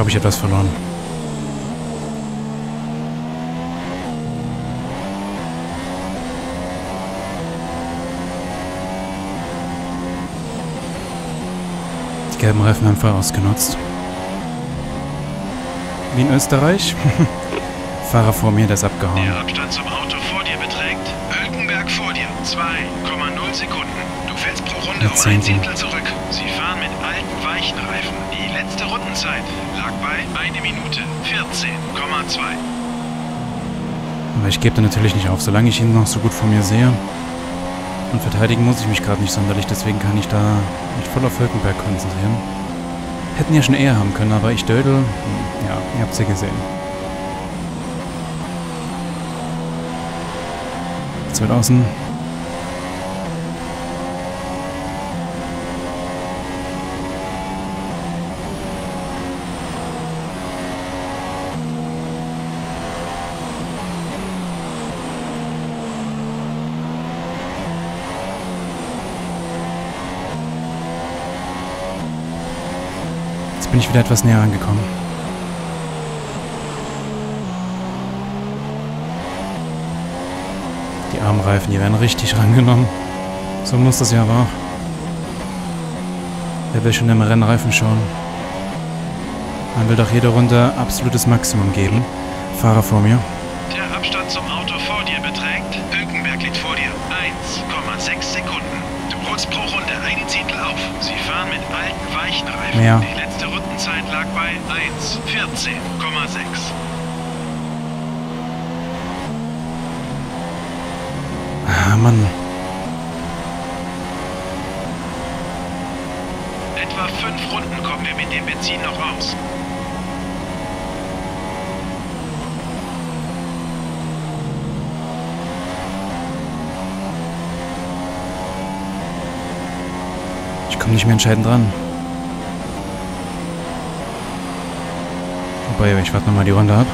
glaube ich, etwas verloren. Die gelben Reifen haben voll ausgenutzt. Wie in Österreich. Fahrer vor mir, der ist abgehauen. Der Abstand zum Auto 2,0 Sekunden. Du fällst pro Runde um ein Zehntel zurück. Sie fahren mit alten weichen Reifen. Die letzte Rundenzeit lag bei 1 Minute 14,2. Aber ich gebe da natürlich nicht auf, solange ich ihn noch so gut vor mir sehe. Und verteidigen muss ich mich gerade nicht sonderlich, deswegen kann ich da mich voll auf Hülkenberg konzentrieren. Hätten ja schon eher haben können, aber ich dödel. Ja, ihr habt's ja gesehen. Jetzt wird außen wieder etwas näher angekommen. Die Armreifen, die werden richtig rangenommen. So muss das ja aber auch. Wer will schon im Rennreifen schauen? Man will doch jede Runde absolutes Maximum geben. Fahrer vor mir. Der Abstand zum Auto vor dir beträgt. Hülkenberg liegt vor dir. 1,6 Sekunden. Du holst pro Runde ein Zehntel auf. Sie fahren mit alten, weichen Reifen. Mehr. Die letzte Rundenzeit lag bei 1,14,6. Ah, Mann. Etwa fünf Runden kommen wir mit dem Benzin noch raus. Ich komme nicht mehr entscheidend dran. Wobei, ich warte nochmal die Runde ab.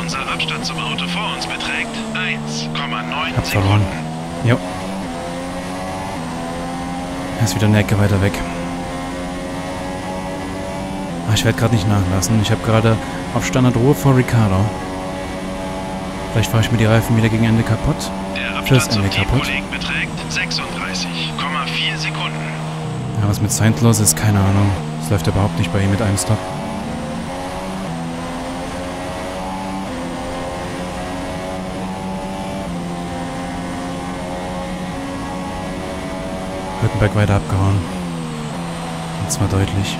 Unser Abstand zum Auto vor uns beträgt 1,9 Hab verloren. Sekunden. Jo. Er ist wieder eine Ecke weiter weg. Ah, ich werde gerade nicht nachlassen. Ich habe gerade auf Standardruhe vor Ricardo. Vielleicht fahre ich mir die Reifen wieder gegen Ende kaputt. Der Abstand Ende kaputt. Beträgt 36,4 Sekunden. Ja, was mit Saint los ist, keine Ahnung. Es läuft überhaupt nicht bei ihm mit einem Stop. Hülkenberg weiter abgehauen. Und zwar deutlich.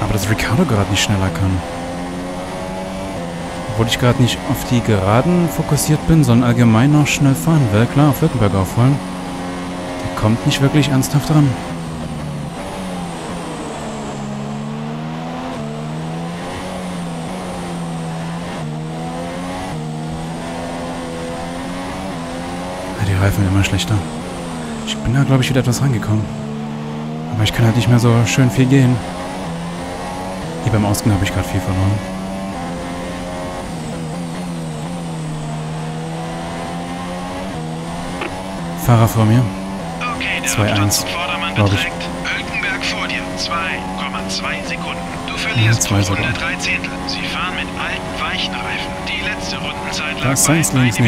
Aber dass Ricardo gerade nicht schneller kann. Obwohl ich gerade nicht auf die Geraden fokussiert bin, sondern allgemein noch schnell fahren will. Klar, auf Hülkenberg aufholen. Der kommt nicht wirklich ernsthaft dran. Die Reifen werden immer schlechter. Ich bin da, glaube ich, wieder etwas rangekommen. Aber ich kann halt nicht mehr so schön viel gehen. Hier beim Ausgang habe ich gerade viel verloren. Fahrer vor mir. Okay, der 2-1, glaube ich. Hülkenberg vor dir. 2,2 Sekunden. Du verlierst ja, 103 Zehntel. Sie fahren mit alten Weichen Reifen. Die letzte Rundenzeit lag da ist Sainz links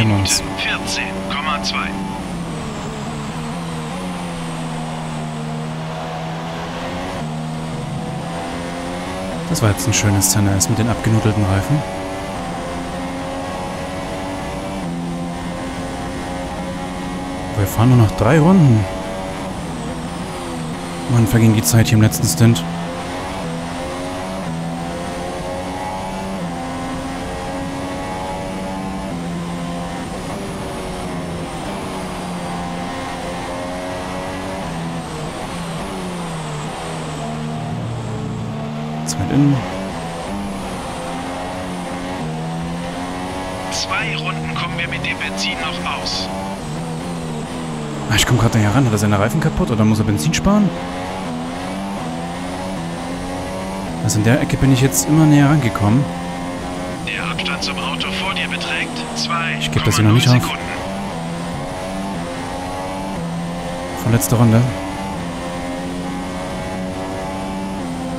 Das war jetzt ein schönes Szenario mit den abgenudelten Reifen. Wir fahren nur noch drei Runden. Mann, verging die Zeit hier im letzten Stint. Zeit in. Zwei Runden kommen wir mit dem Benzin noch aus. Ah, ich komme gerade näher ran. Hat er seine Reifen kaputt oder muss er Benzin sparen? Also in der Ecke bin ich jetzt immer näher rangekommen. Der Abstand zum Auto vor dir beträgt 2,0 Ich geb das hier noch nicht auf. Vorletzte Runde.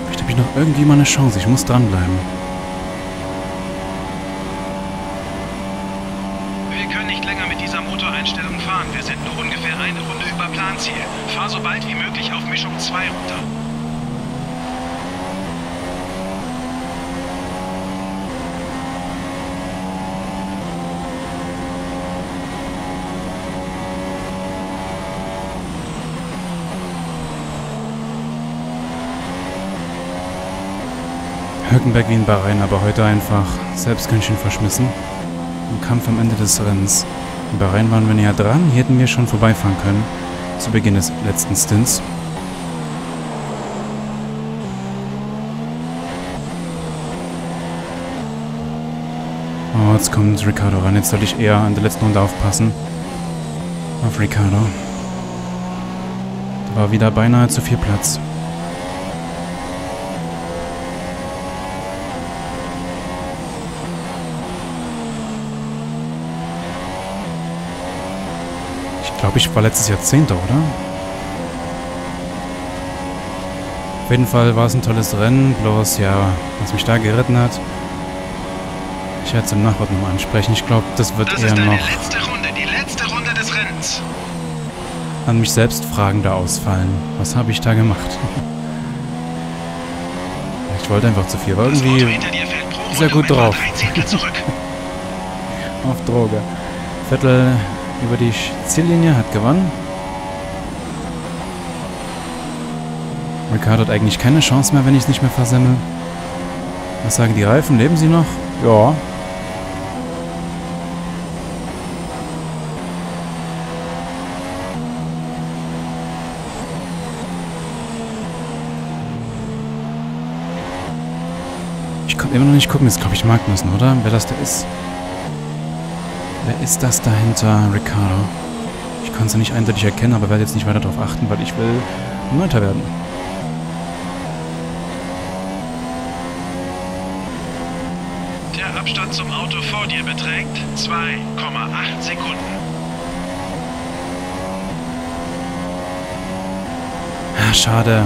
Vielleicht habe ich noch irgendwie mal eine Chance. Ich muss dranbleiben. Wir können nicht länger mit dieser Motoreinstellung fahren. Wir sind nur ungefähr eine Runde über Planziel. Fahr so bald wie möglich auf Mischung 2 runter. Hülkenberg wie in Bahrain, aber heute einfach selbst ganz schön verschmissen. Im Kampf am Ende des Rennens. In Bahrain waren wir näher dran. Hier hätten wir schon vorbeifahren können. Zu Beginn des letzten Stints. Oh, jetzt kommt Ricardo ran. Jetzt sollte ich eher an der letzten Runde aufpassen. Auf Ricardo. Da war wieder beinahe zu viel Platz. Ich glaube, ich war letztes Jahr Zehnter, oder? Auf jeden Fall war es ein tolles Rennen, bloß ja, was mich da geritten hat. Ich werde es im Nachwort nochmal ansprechen. Ich glaube, das wird Das eher noch letzte Runde, die letzte Runde des Rennens. an mich selbst fragender ausfallen. Was habe ich da gemacht? Ich wollte einfach zu viel. Auto irgendwie ist er gut drauf. auf Droge. Vettel über die Ziellinie hat gewonnen. Ricardo hat eigentlich keine Chance mehr, wenn ich es nicht mehr versemmel. Was sagen die Reifen? Leben sie noch? Ja. Ich konnte immer noch nicht gucken, jetzt glaube ich Magnussen, oder? Wer das da ist. Wer ist das dahinter? Ricardo. Ich kann es nicht eindeutig erkennen, aber werde jetzt nicht weiter darauf achten, weil ich will Neunter werden. Der Abstand zum Auto vor dir beträgt 2,8 Sekunden. Ah, schade.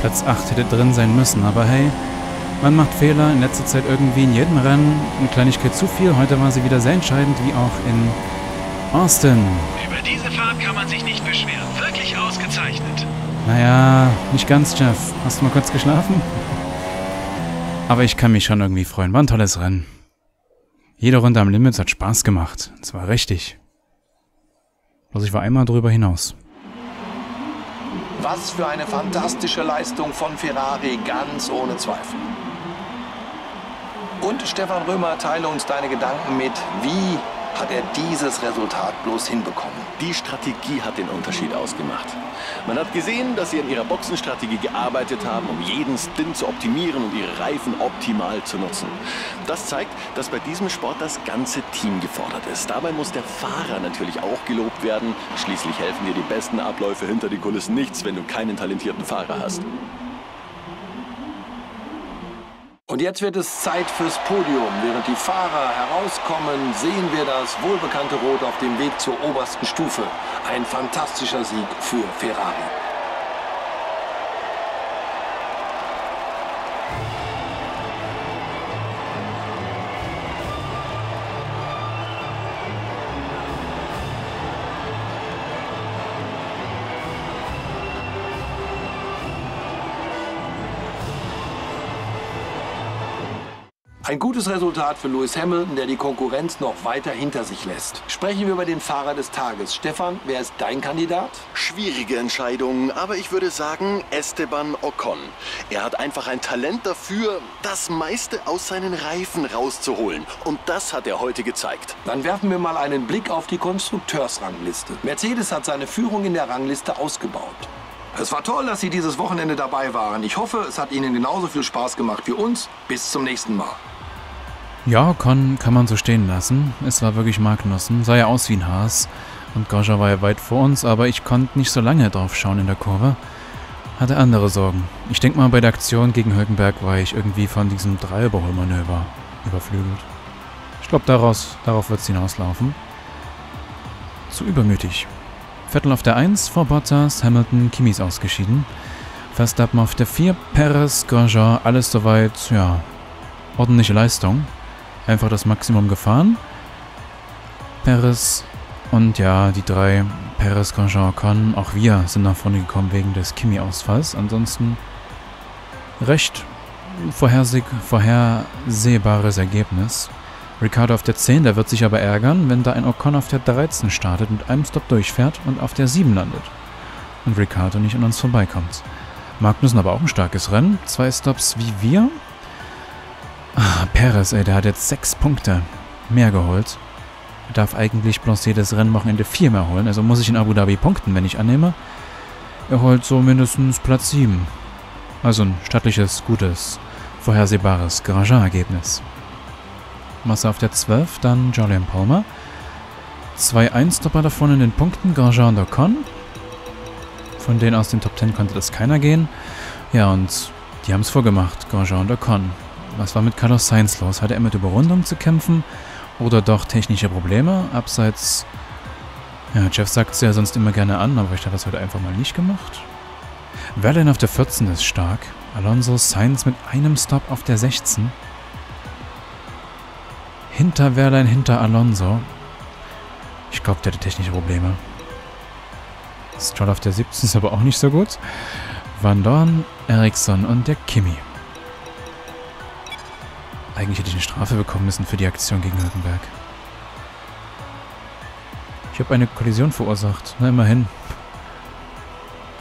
Platz 8 hätte drin sein müssen, aber hey, man macht Fehler in letzter Zeit irgendwie in jedem Rennen. Eine Kleinigkeit zu viel. Heute war sie wieder sehr entscheidend, wie auch in Austin. Über diese Fahrt kann man sich nicht beschweren. Wirklich ausgezeichnet. Naja, nicht ganz, Jeff. Hast du mal kurz geschlafen? Aber ich kann mich schon irgendwie freuen. War ein tolles Rennen. Jede Runde am Limit hat Spaß gemacht. Es war richtig. Bloß ich war einmal drüber hinaus. Was für eine fantastische Leistung von Ferrari, ganz ohne Zweifel. Und Stefan Römer, teile uns deine Gedanken mit. Wie hat er dieses Resultat bloß hinbekommen? Die Strategie hat den Unterschied ausgemacht. Man hat gesehen, dass sie an ihrer Boxenstrategie gearbeitet haben, um jeden Stint zu optimieren und ihre Reifen optimal zu nutzen. Das zeigt, dass bei diesem Sport das ganze Team gefordert ist. Dabei muss der Fahrer natürlich auch gelobt werden. Schließlich helfen dir die besten Abläufe hinter die Kulissen nichts, wenn du keinen talentierten Fahrer hast. Und jetzt wird es Zeit fürs Podium. Während die Fahrer herauskommen, sehen wir das wohlbekannte Rot auf dem Weg zur obersten Stufe. Ein fantastischer Sieg für Ferrari. Ein gutes Resultat für Lewis Hamilton, der die Konkurrenz noch weiter hinter sich lässt. Sprechen wir über den Fahrer des Tages. Stefan, wer ist dein Kandidat? Schwierige Entscheidung, aber ich würde sagen Esteban Ocon. Er hat einfach ein Talent dafür, das meiste aus seinen Reifen rauszuholen. Und das hat er heute gezeigt. Dann werfen wir mal einen Blick auf die Konstrukteursrangliste. Mercedes hat seine Führung in der Rangliste ausgebaut. Es war toll, dass Sie dieses Wochenende dabei waren. Ich hoffe, es hat Ihnen genauso viel Spaß gemacht wie uns. Bis zum nächsten Mal. Ja, Con kann man so stehen lassen. Es war wirklich Magnussen. Sah ja aus wie ein Haas. Und Goscha war ja weit vor uns, aber ich konnte nicht so lange drauf schauen in der Kurve. Hatte andere Sorgen. Ich denke mal, bei der Aktion gegen Hülkenberg war ich irgendwie von diesem Dreiüberholmanöver überflügelt. Ich glaube, darauf wird es hinauslaufen. Zu übermütig. Vettel auf der 1 vor Bottas, Hamilton, Kimis ausgeschieden. Verstappen auf der 4, Perez, Grosjean, alles soweit, ja, ordentliche Leistung einfach das Maximum gefahren. Perez und ja, die drei, Perez, Grosjean, Ocon, auch wir sind nach vorne gekommen wegen des Kimi-Ausfalls. Ansonsten recht vorhersehbares Ergebnis. Ricardo auf der 10, der wird sich aber ärgern, wenn da ein Ocon auf der 13 startet, mit einem Stop durchfährt und auf der 7 landet. Und Ricardo nicht an uns vorbeikommt. Magnussen aber auch ein starkes Rennen. Zwei Stops wie wir. Ah, Perez, ey, der hat jetzt sechs Punkte mehr geholt. Er darf eigentlich bloß jedes Rennwochenende vier mehr holen. Also muss ich in Abu Dhabi punkten, wenn ich annehme. Er holt so mindestens Platz 7. Also ein stattliches, gutes, vorhersehbares Garagenergebnis. Massa auf der 12, dann Julian Palmer. 2-1 Topper davon in den Punkten, Grosjean und Ocon. Von denen aus den Top 10 konnte das keiner gehen. Ja, und die haben es vorgemacht, Grosjean und Ocon. Was war mit Carlos Sainz los? Hatte er mit Überrundung zu kämpfen oder doch technische Probleme? Abseits. Ja, Jeff sagt es ja sonst immer gerne an, aber ich habe das heute einfach mal nicht gemacht. Verlaine auf der 14 ist stark. Alonso Sainz mit einem Stop auf der 16. Hinter Verlaine, hinter Alonso. Ich glaube, der hatte technische Probleme. Stroll auf der 17 ist aber auch nicht so gut. Van Dorn, Eriksson und der Kimi. Eigentlich hätte ich eine Strafe bekommen müssen für die Aktion gegen Hülkenberg. Ich habe eine Kollision verursacht. Na, immerhin.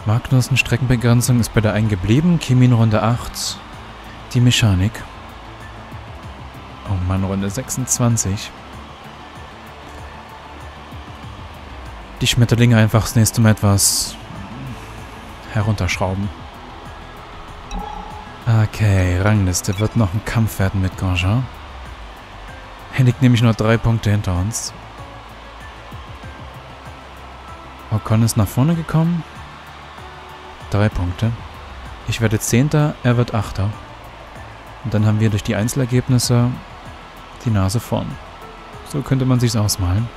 Magnussen Streckenbegrenzung ist bei der 1 geblieben. Kimi in Runde 8. Die Mechanik. Oh Mann, Runde 26. Die Schmetterlinge einfach das nächste Mal etwas herunterschrauben. Okay, Rangliste wird noch ein Kampf werden mit Grosjean. Er liegt nämlich nur drei Punkte hinter uns. Ocon ist nach vorne gekommen. Drei Punkte. Ich werde Zehnter, er wird Achter. Und dann haben wir durch die Einzelergebnisse die Nase vorn. So könnte man sich's ausmalen.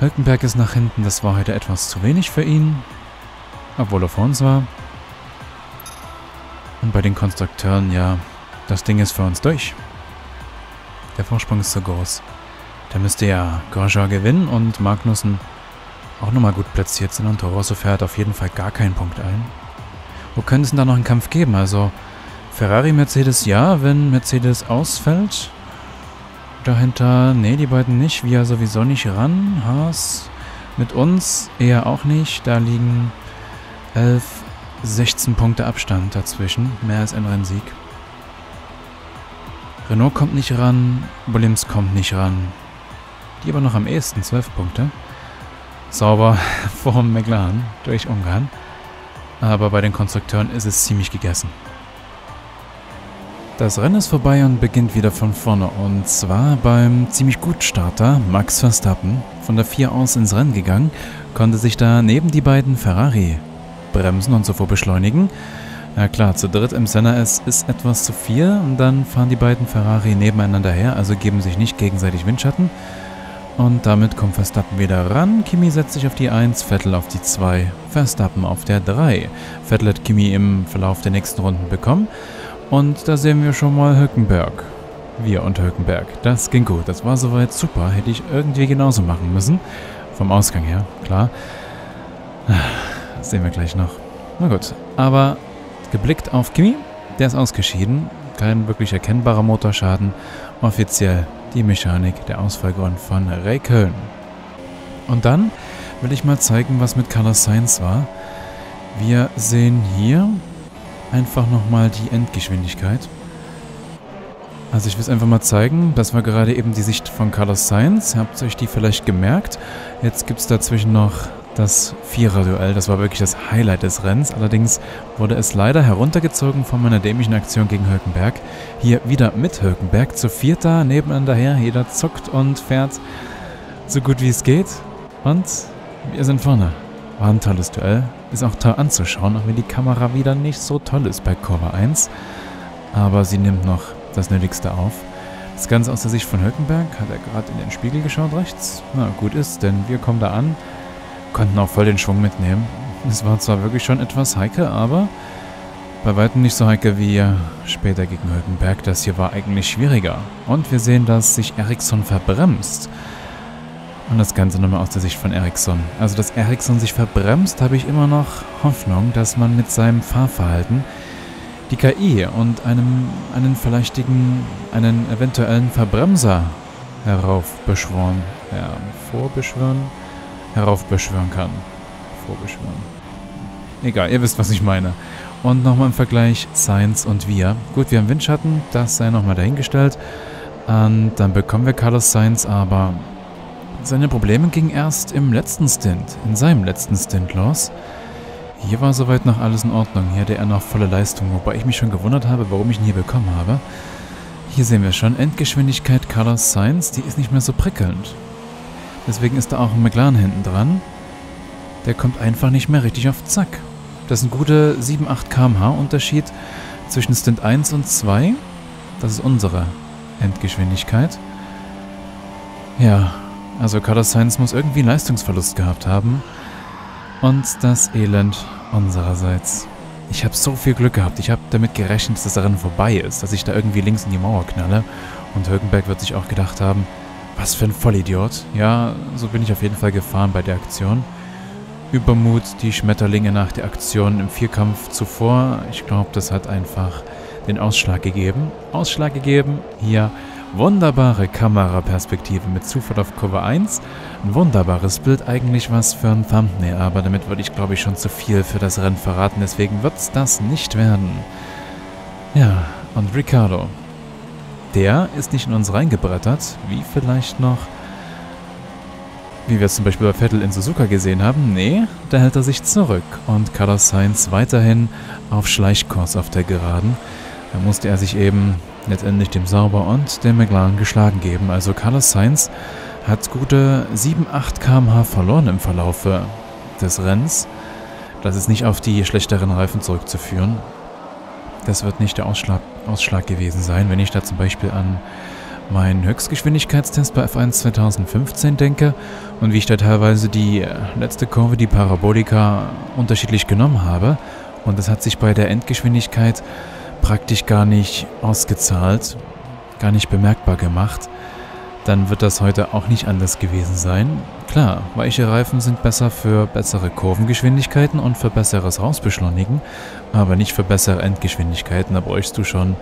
Hülkenberg ist nach hinten, das war heute etwas zu wenig für ihn. Obwohl er vor uns war. Und bei den Konstrukteuren, ja, das Ding ist für uns durch. Der Vorsprung ist so groß. Da müsste ja Grosjean gewinnen und Magnussen auch nochmal gut platziert sind und Torosso fährt auf jeden Fall gar keinen Punkt ein. Wo könnte es denn da noch einen Kampf geben? Also Ferrari, Mercedes ja, wenn Mercedes ausfällt. Dahinter, nee, die beiden nicht. Wir sowieso nicht ran. Haas mit uns eher auch nicht. Da liegen elf 16 Punkte Abstand dazwischen, mehr als ein Rennsieg. Renault kommt nicht ran, Williams kommt nicht ran. Die aber noch am ehesten 12 Punkte. Sauber vor McLaren durch Ungarn. Aber bei den Konstrukteuren ist es ziemlich gegessen. Das Rennen ist vorbei und beginnt wieder von vorne. Und zwar beim ziemlich gut Starter Max Verstappen. Von der 4 aus ins Rennen gegangen, konnte sich da neben die beiden Ferrari bremsen und sofort beschleunigen. Ja klar, zu dritt im Senna S ist etwas zu viel und dann fahren die beiden Ferrari nebeneinander her, also geben sich nicht gegenseitig Windschatten. Und damit kommt Verstappen wieder ran. Kimi setzt sich auf die 1, Vettel auf die 2, Verstappen auf der 3. Vettel hat Kimi im Verlauf der nächsten Runden bekommen. Und da sehen wir schon mal Hülkenberg. Wir und Hülkenberg. Das ging gut. Das war soweit super. Hätte ich irgendwie genauso machen müssen. Vom Ausgang her, klar. Sehen wir gleich noch. Na gut. Aber geblickt auf Kimi, der ist ausgeschieden. kein wirklich erkennbarer Motorschaden. Offiziell die Mechanik der Ausfallgrund von Ray Köln. Und dann will ich mal zeigen, was mit Color Science war. Wir sehen hier einfach nochmal die Endgeschwindigkeit. Also ich will es einfach mal zeigen. Das war gerade eben die Sicht von Carlos Sainz. Habt ihr euch die vielleicht gemerkt? Jetzt gibt es dazwischen noch das Vierer-Duell. Das war wirklich das Highlight des Rennens. Allerdings wurde es leider heruntergezogen von meiner dämlichen Aktion gegen Hülkenberg. Hier wieder mit Hülkenberg. Zu vierter nebeneinander her. Jeder zuckt und fährt so gut wie es geht. Und wir sind vorne. War ein tolles Duell. Ist auch toll anzuschauen, auch wenn die Kamera wieder nicht so toll ist bei Kurve 1. Aber sie nimmt noch das Nötigste auf. Das Ganze aus der Sicht von Hülkenberg hat er gerade in den Spiegel geschaut rechts. Na, gut ist, denn wir kommen da an, konnten auch voll den Schwung mitnehmen. Es war zwar wirklich schon etwas heikel, aber bei weitem nicht so heikel wie später gegen Hülkenberg. Das hier war eigentlich schwieriger. Und wir sehen, dass sich Ericsson verbremst. Und das Ganze nochmal aus der Sicht von Ericsson. Also, dass Ericsson sich verbremst, habe ich immer noch Hoffnung, dass man mit seinem Fahrverhalten die KI und einem, einen verdächtigen, einen eventuellen Verbremser heraufbeschworen, ja, vorbeschwören, heraufbeschwören kann. Vorbeschwören. Egal, ihr wisst, was ich meine. Und nochmal im Vergleich Science und wir. Gut, wir haben Windschatten, das sei nochmal dahingestellt. Und dann bekommen wir Carlos Sainz, aber seine Probleme gingen erst im letzten Stint, in seinem letzten Stint los. Hier war soweit noch alles in Ordnung. Hier hatte er noch volle Leistung, wobei ich mich schon gewundert habe, warum ich ihn hier bekommen habe. Hier sehen wir schon, Endgeschwindigkeit Carlos Sainz, die ist nicht mehr so prickelnd. Deswegen ist da auch ein McLaren hinten dran. Der kommt einfach nicht mehr richtig auf Zack. Das ist ein guter 7-8 km/h Unterschied zwischen Stint 1 und 2. Das ist unsere Endgeschwindigkeit. Ja, also Carlos Sainz muss irgendwie einen Leistungsverlust gehabt haben. Und das Elend unsererseits. Ich habe so viel Glück gehabt. Ich habe damit gerechnet, dass das Rennen vorbei ist, dass ich da irgendwie links in die Mauer knalle. Und Hülkenberg wird sich auch gedacht haben, was für ein Vollidiot. Ja, so bin ich auf jeden Fall gefahren bei der Aktion. Übermut, die Schmetterlinge nach der Aktion im Vierkampf zuvor. Ich glaube, das hat einfach den Ausschlag gegeben. Ausschlag gegeben, hier Wunderbare Kameraperspektive mit Zufall auf Cover 1. Ein wunderbares Bild, eigentlich was für ein Thumbnail, aber damit würde ich glaube ich schon zu viel für das Rennen verraten, deswegen wird es das nicht werden. Ja, und Ricardo. Der ist nicht in uns reingebrettert, wie vielleicht noch, wie wir es zum Beispiel bei Vettel in Suzuka gesehen haben. Nee, da hält er sich zurück und Carlos Sainz weiterhin auf Schleichkurs auf der Geraden. Da musste er sich eben letztendlich dem Sauber und dem McLaren geschlagen geben. Also Carlos Sainz hat gute 7-8 km/h verloren im Verlaufe des Rennens. Das ist nicht auf die schlechteren Reifen zurückzuführen. Das wird nicht der Ausschlag, Ausschlag gewesen sein, wenn ich da zum Beispiel an meinen Höchstgeschwindigkeitstest bei F1 2015 denke und wie ich da teilweise die letzte Kurve, die Parabolika, unterschiedlich genommen habe. Und das hat sich bei der Endgeschwindigkeit praktisch gar nicht ausgezahlt, gar nicht bemerkbar gemacht, dann wird das heute auch nicht anders gewesen sein. Klar, weiche Reifen sind besser für bessere Kurvengeschwindigkeiten und für besseres Rausbeschleunigen, aber nicht für bessere Endgeschwindigkeiten. Da bräuchst du schon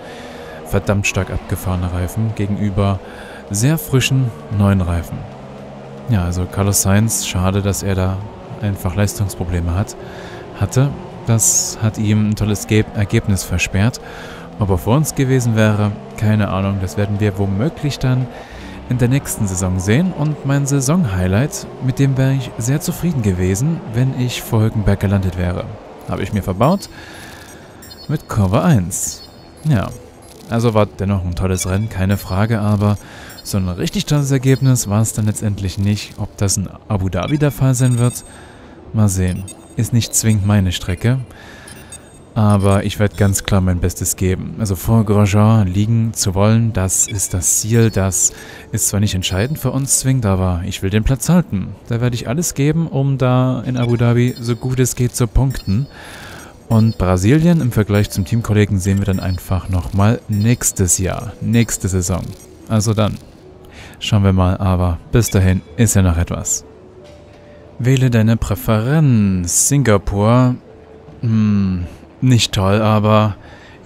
verdammt stark abgefahrene Reifen gegenüber sehr frischen neuen Reifen. Ja, also Carlos Sainz, schade, dass er da einfach Leistungsprobleme hat, hatte. Das hat ihm ein tolles Ge Ergebnis versperrt. Ob er vor uns gewesen wäre, keine Ahnung. Das werden wir womöglich dann in der nächsten Saison sehen. Und mein Saison-Highlight, mit dem wäre ich sehr zufrieden gewesen, wenn ich vor Hülkenberg gelandet wäre. Habe ich mir verbaut. Mit Cover 1. Ja, also war dennoch ein tolles Rennen, keine Frage, aber so ein richtig tolles Ergebnis war es dann letztendlich nicht. Ob das in Abu Dhabi der Fall sein wird, mal sehen ist nicht zwingend meine Strecke. Aber ich werde ganz klar mein Bestes geben. Also vor Grosjean liegen zu wollen, das ist das Ziel. Das ist zwar nicht entscheidend für uns zwingend, aber ich will den Platz halten. Da werde ich alles geben, um da in Abu Dhabi so gut es geht zu punkten. Und Brasilien im Vergleich zum Teamkollegen sehen wir dann einfach nochmal nächstes Jahr, nächste Saison. Also dann, schauen wir mal, aber bis dahin ist ja noch etwas. Wähle deine Präferenz. Singapur. Hm, nicht toll, aber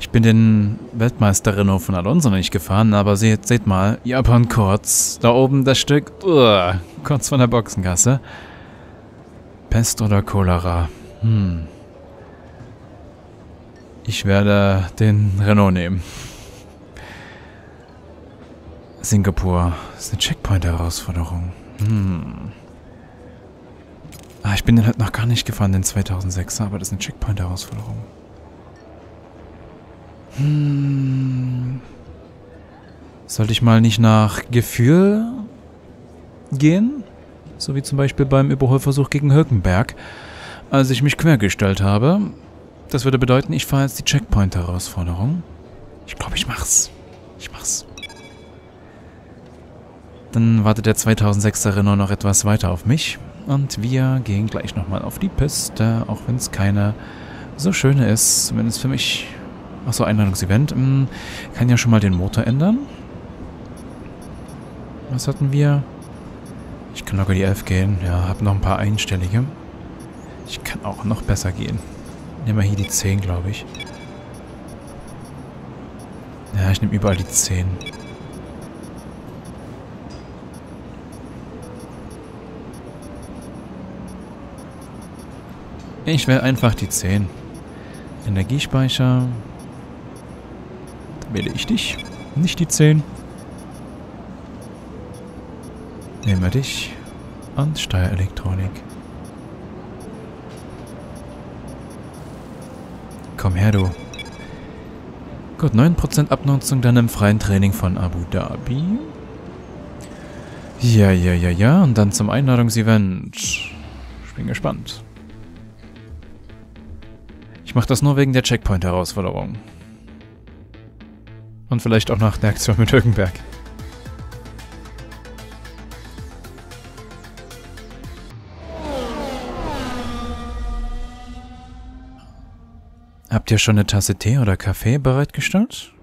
Ich bin den Weltmeister Renault von Alonso nicht gefahren, aber seht, seht mal, Japan kurz. Da oben das Stück, uh, kurz von der Boxengasse. Pest oder Cholera? Hm. Ich werde den Renault nehmen. Singapur. Das ist eine Checkpoint-Herausforderung. Hm. Ah, ich bin den halt noch gar nicht gefahren, den 2006er, aber das ist eine Checkpoint-Herausforderung. Hm. Sollte ich mal nicht nach Gefühl gehen? So wie zum Beispiel beim Überholversuch gegen Hülkenberg, als ich mich quergestellt habe. Das würde bedeuten, ich fahre jetzt die Checkpoint-Herausforderung. Ich glaube, ich mach's. Ich mach's. Dann wartet der 2006er Renault noch etwas weiter auf mich. Und wir gehen gleich nochmal auf die Piste, auch wenn es keine so schöne ist. Zumindest für mich. Achso, Einladungsevent. Hm, kann ja schon mal den Motor ändern. Was hatten wir? Ich kann locker die 11 gehen. Ja, hab noch ein paar einstellige. Ich kann auch noch besser gehen. Nehmen wir hier die 10, glaube ich. Ja, ich nehme überall die 10. Ich wähle einfach die 10. Energiespeicher. Wähle ich dich, nicht die 10. Nehmen wir dich und Steuerelektronik. Komm her, du. Gut, 9% Abnutzung dann im freien Training von Abu Dhabi. Ja, ja, ja, ja. Und dann zum Einladungsevent. Ich bin gespannt. Ich mache das nur wegen der Checkpoint-Herausforderung. Und vielleicht auch nach der Aktion mit Hülkenberg. Habt ihr schon eine Tasse Tee oder Kaffee bereitgestellt?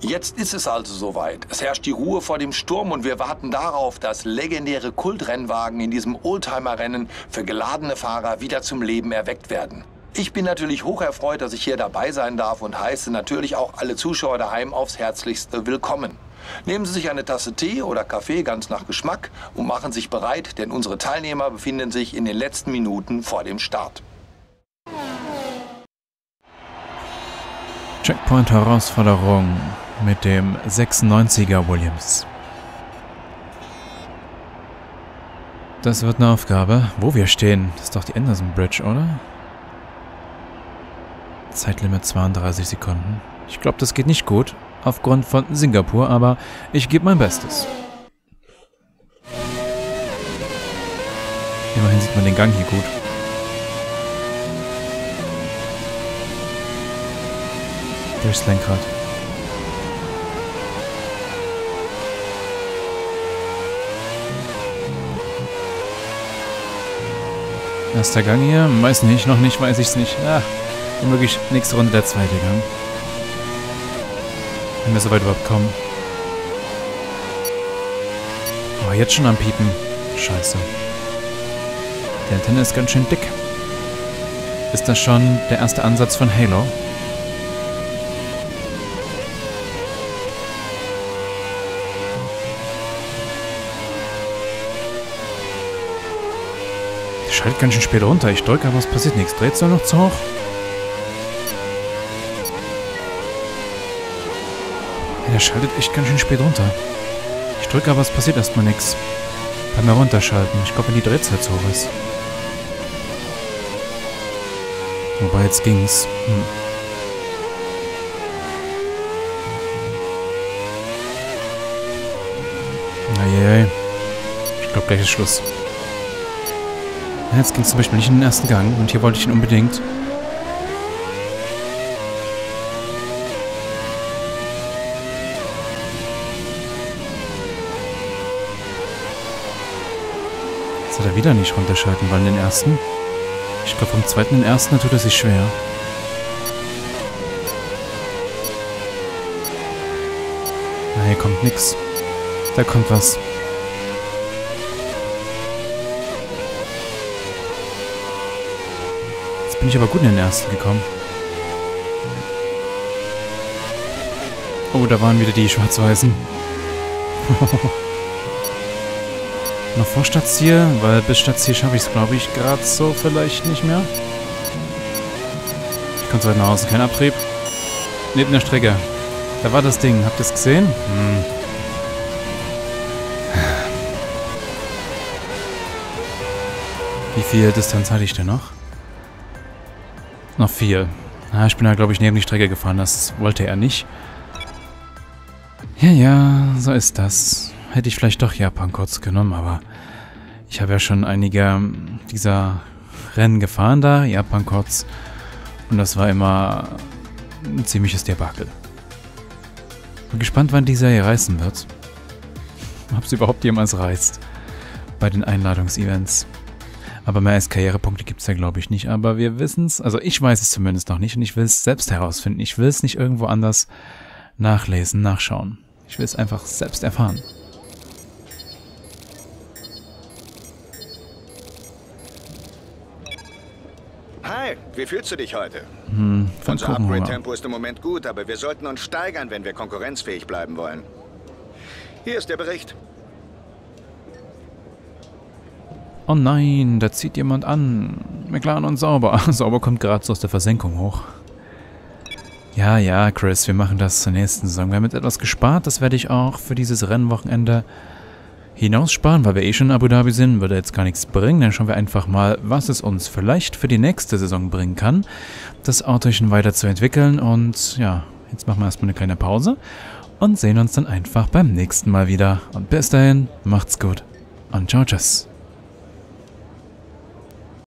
Jetzt ist es also soweit. Es herrscht die Ruhe vor dem Sturm und wir warten darauf, dass legendäre Kultrennwagen in diesem Oldtimer-Rennen für geladene Fahrer wieder zum Leben erweckt werden. Ich bin natürlich hocherfreut, dass ich hier dabei sein darf und heiße natürlich auch alle Zuschauer daheim aufs Herzlichste willkommen. Nehmen Sie sich eine Tasse Tee oder Kaffee ganz nach Geschmack und machen sich bereit, denn unsere Teilnehmer befinden sich in den letzten Minuten vor dem Start. Checkpoint-Herausforderung mit dem 96er Williams. Das wird eine Aufgabe. Wo wir stehen, ist doch die Anderson Bridge, oder? Zeitlimit 32 Sekunden. Ich glaube, das geht nicht gut, aufgrund von Singapur, aber ich gebe mein Bestes. Immerhin sieht man den Gang hier gut. Durchs Lenkrad. Erster Gang hier? Weiß nicht, noch nicht, weiß ich's nicht. Ah, womöglich nächste Runde der zweite Gang. Wenn wir soweit überhaupt kommen. Oh, jetzt schon am Piepen. Scheiße. Die Antenne ist ganz schön dick. Ist das schon der erste Ansatz von Halo? schaltet ganz schön spät runter. Ich drücke, aber es passiert nichts. Dreht es noch zu hoch? Der schaltet echt ganz schön spät runter. Ich drücke, aber es passiert erstmal nichts. Kann mal runterschalten. Ich glaube, die zu hoch ist. Wobei, jetzt ging's. Hm. Eieiei. Ich glaube, gleich ist Schluss. Jetzt ging es zum Beispiel nicht in den ersten Gang und hier wollte ich ihn unbedingt. Er wieder nicht runterschalten, weil in den ersten. Ich glaube, vom zweiten in den ersten tut er sich schwer. Na, hier kommt nix. Da kommt was. bin ich aber gut in den ersten gekommen. Oh, da waren wieder die Schwarz-Weißen. Noch vor Stadtziel, weil bis Stadtziel schaffe ich es, glaube ich, gerade so vielleicht nicht mehr. Ich komme weit nach Hause, kein Abtrieb. Neben der Strecke. Da war das Ding, habt ihr es gesehen? Hm. Wie viel Distanz hatte ich denn noch? Noch viel. Ah, ich bin da, glaube ich, neben die Strecke gefahren. Das wollte er nicht. Ja, ja, so ist das. Hätte ich vielleicht doch Japan kurz genommen, aber ich habe ja schon einige dieser Rennen gefahren da, Japan kurz. Und das war immer ein ziemliches Debakel. Bin gespannt, wann dieser hier reißen wird. Ob es überhaupt jemals reißt. Bei den Einladungsevents. Aber mehr als Karrierepunkte gibt es ja, glaube ich, nicht. Aber wir wissen es, also ich weiß es zumindest noch nicht und ich will es selbst herausfinden. Ich will es nicht irgendwo anders nachlesen, nachschauen. Ich will es einfach selbst erfahren. Wie fühlst du dich heute? Hm, Unser Upgrade-Tempo ist im Moment gut, aber wir sollten uns steigern, wenn wir konkurrenzfähig bleiben wollen. Hier ist der Bericht. Oh nein, da zieht jemand an. McLaren und Sauber. Sauber kommt gerade so aus der Versenkung hoch. Ja, ja, Chris, wir machen das zur nächsten Saison. Wir haben jetzt etwas gespart. Das werde ich auch für dieses Rennwochenende hinaussparen, weil wir eh schon in Abu Dhabi sind. Würde jetzt gar nichts bringen. Dann schauen wir einfach mal, was es uns vielleicht für die nächste Saison bringen kann, das Autochen weiterzuentwickeln. Und ja, jetzt machen wir erstmal eine kleine Pause und sehen uns dann einfach beim nächsten Mal wieder. Und bis dahin, macht's gut und ciao, tschüss.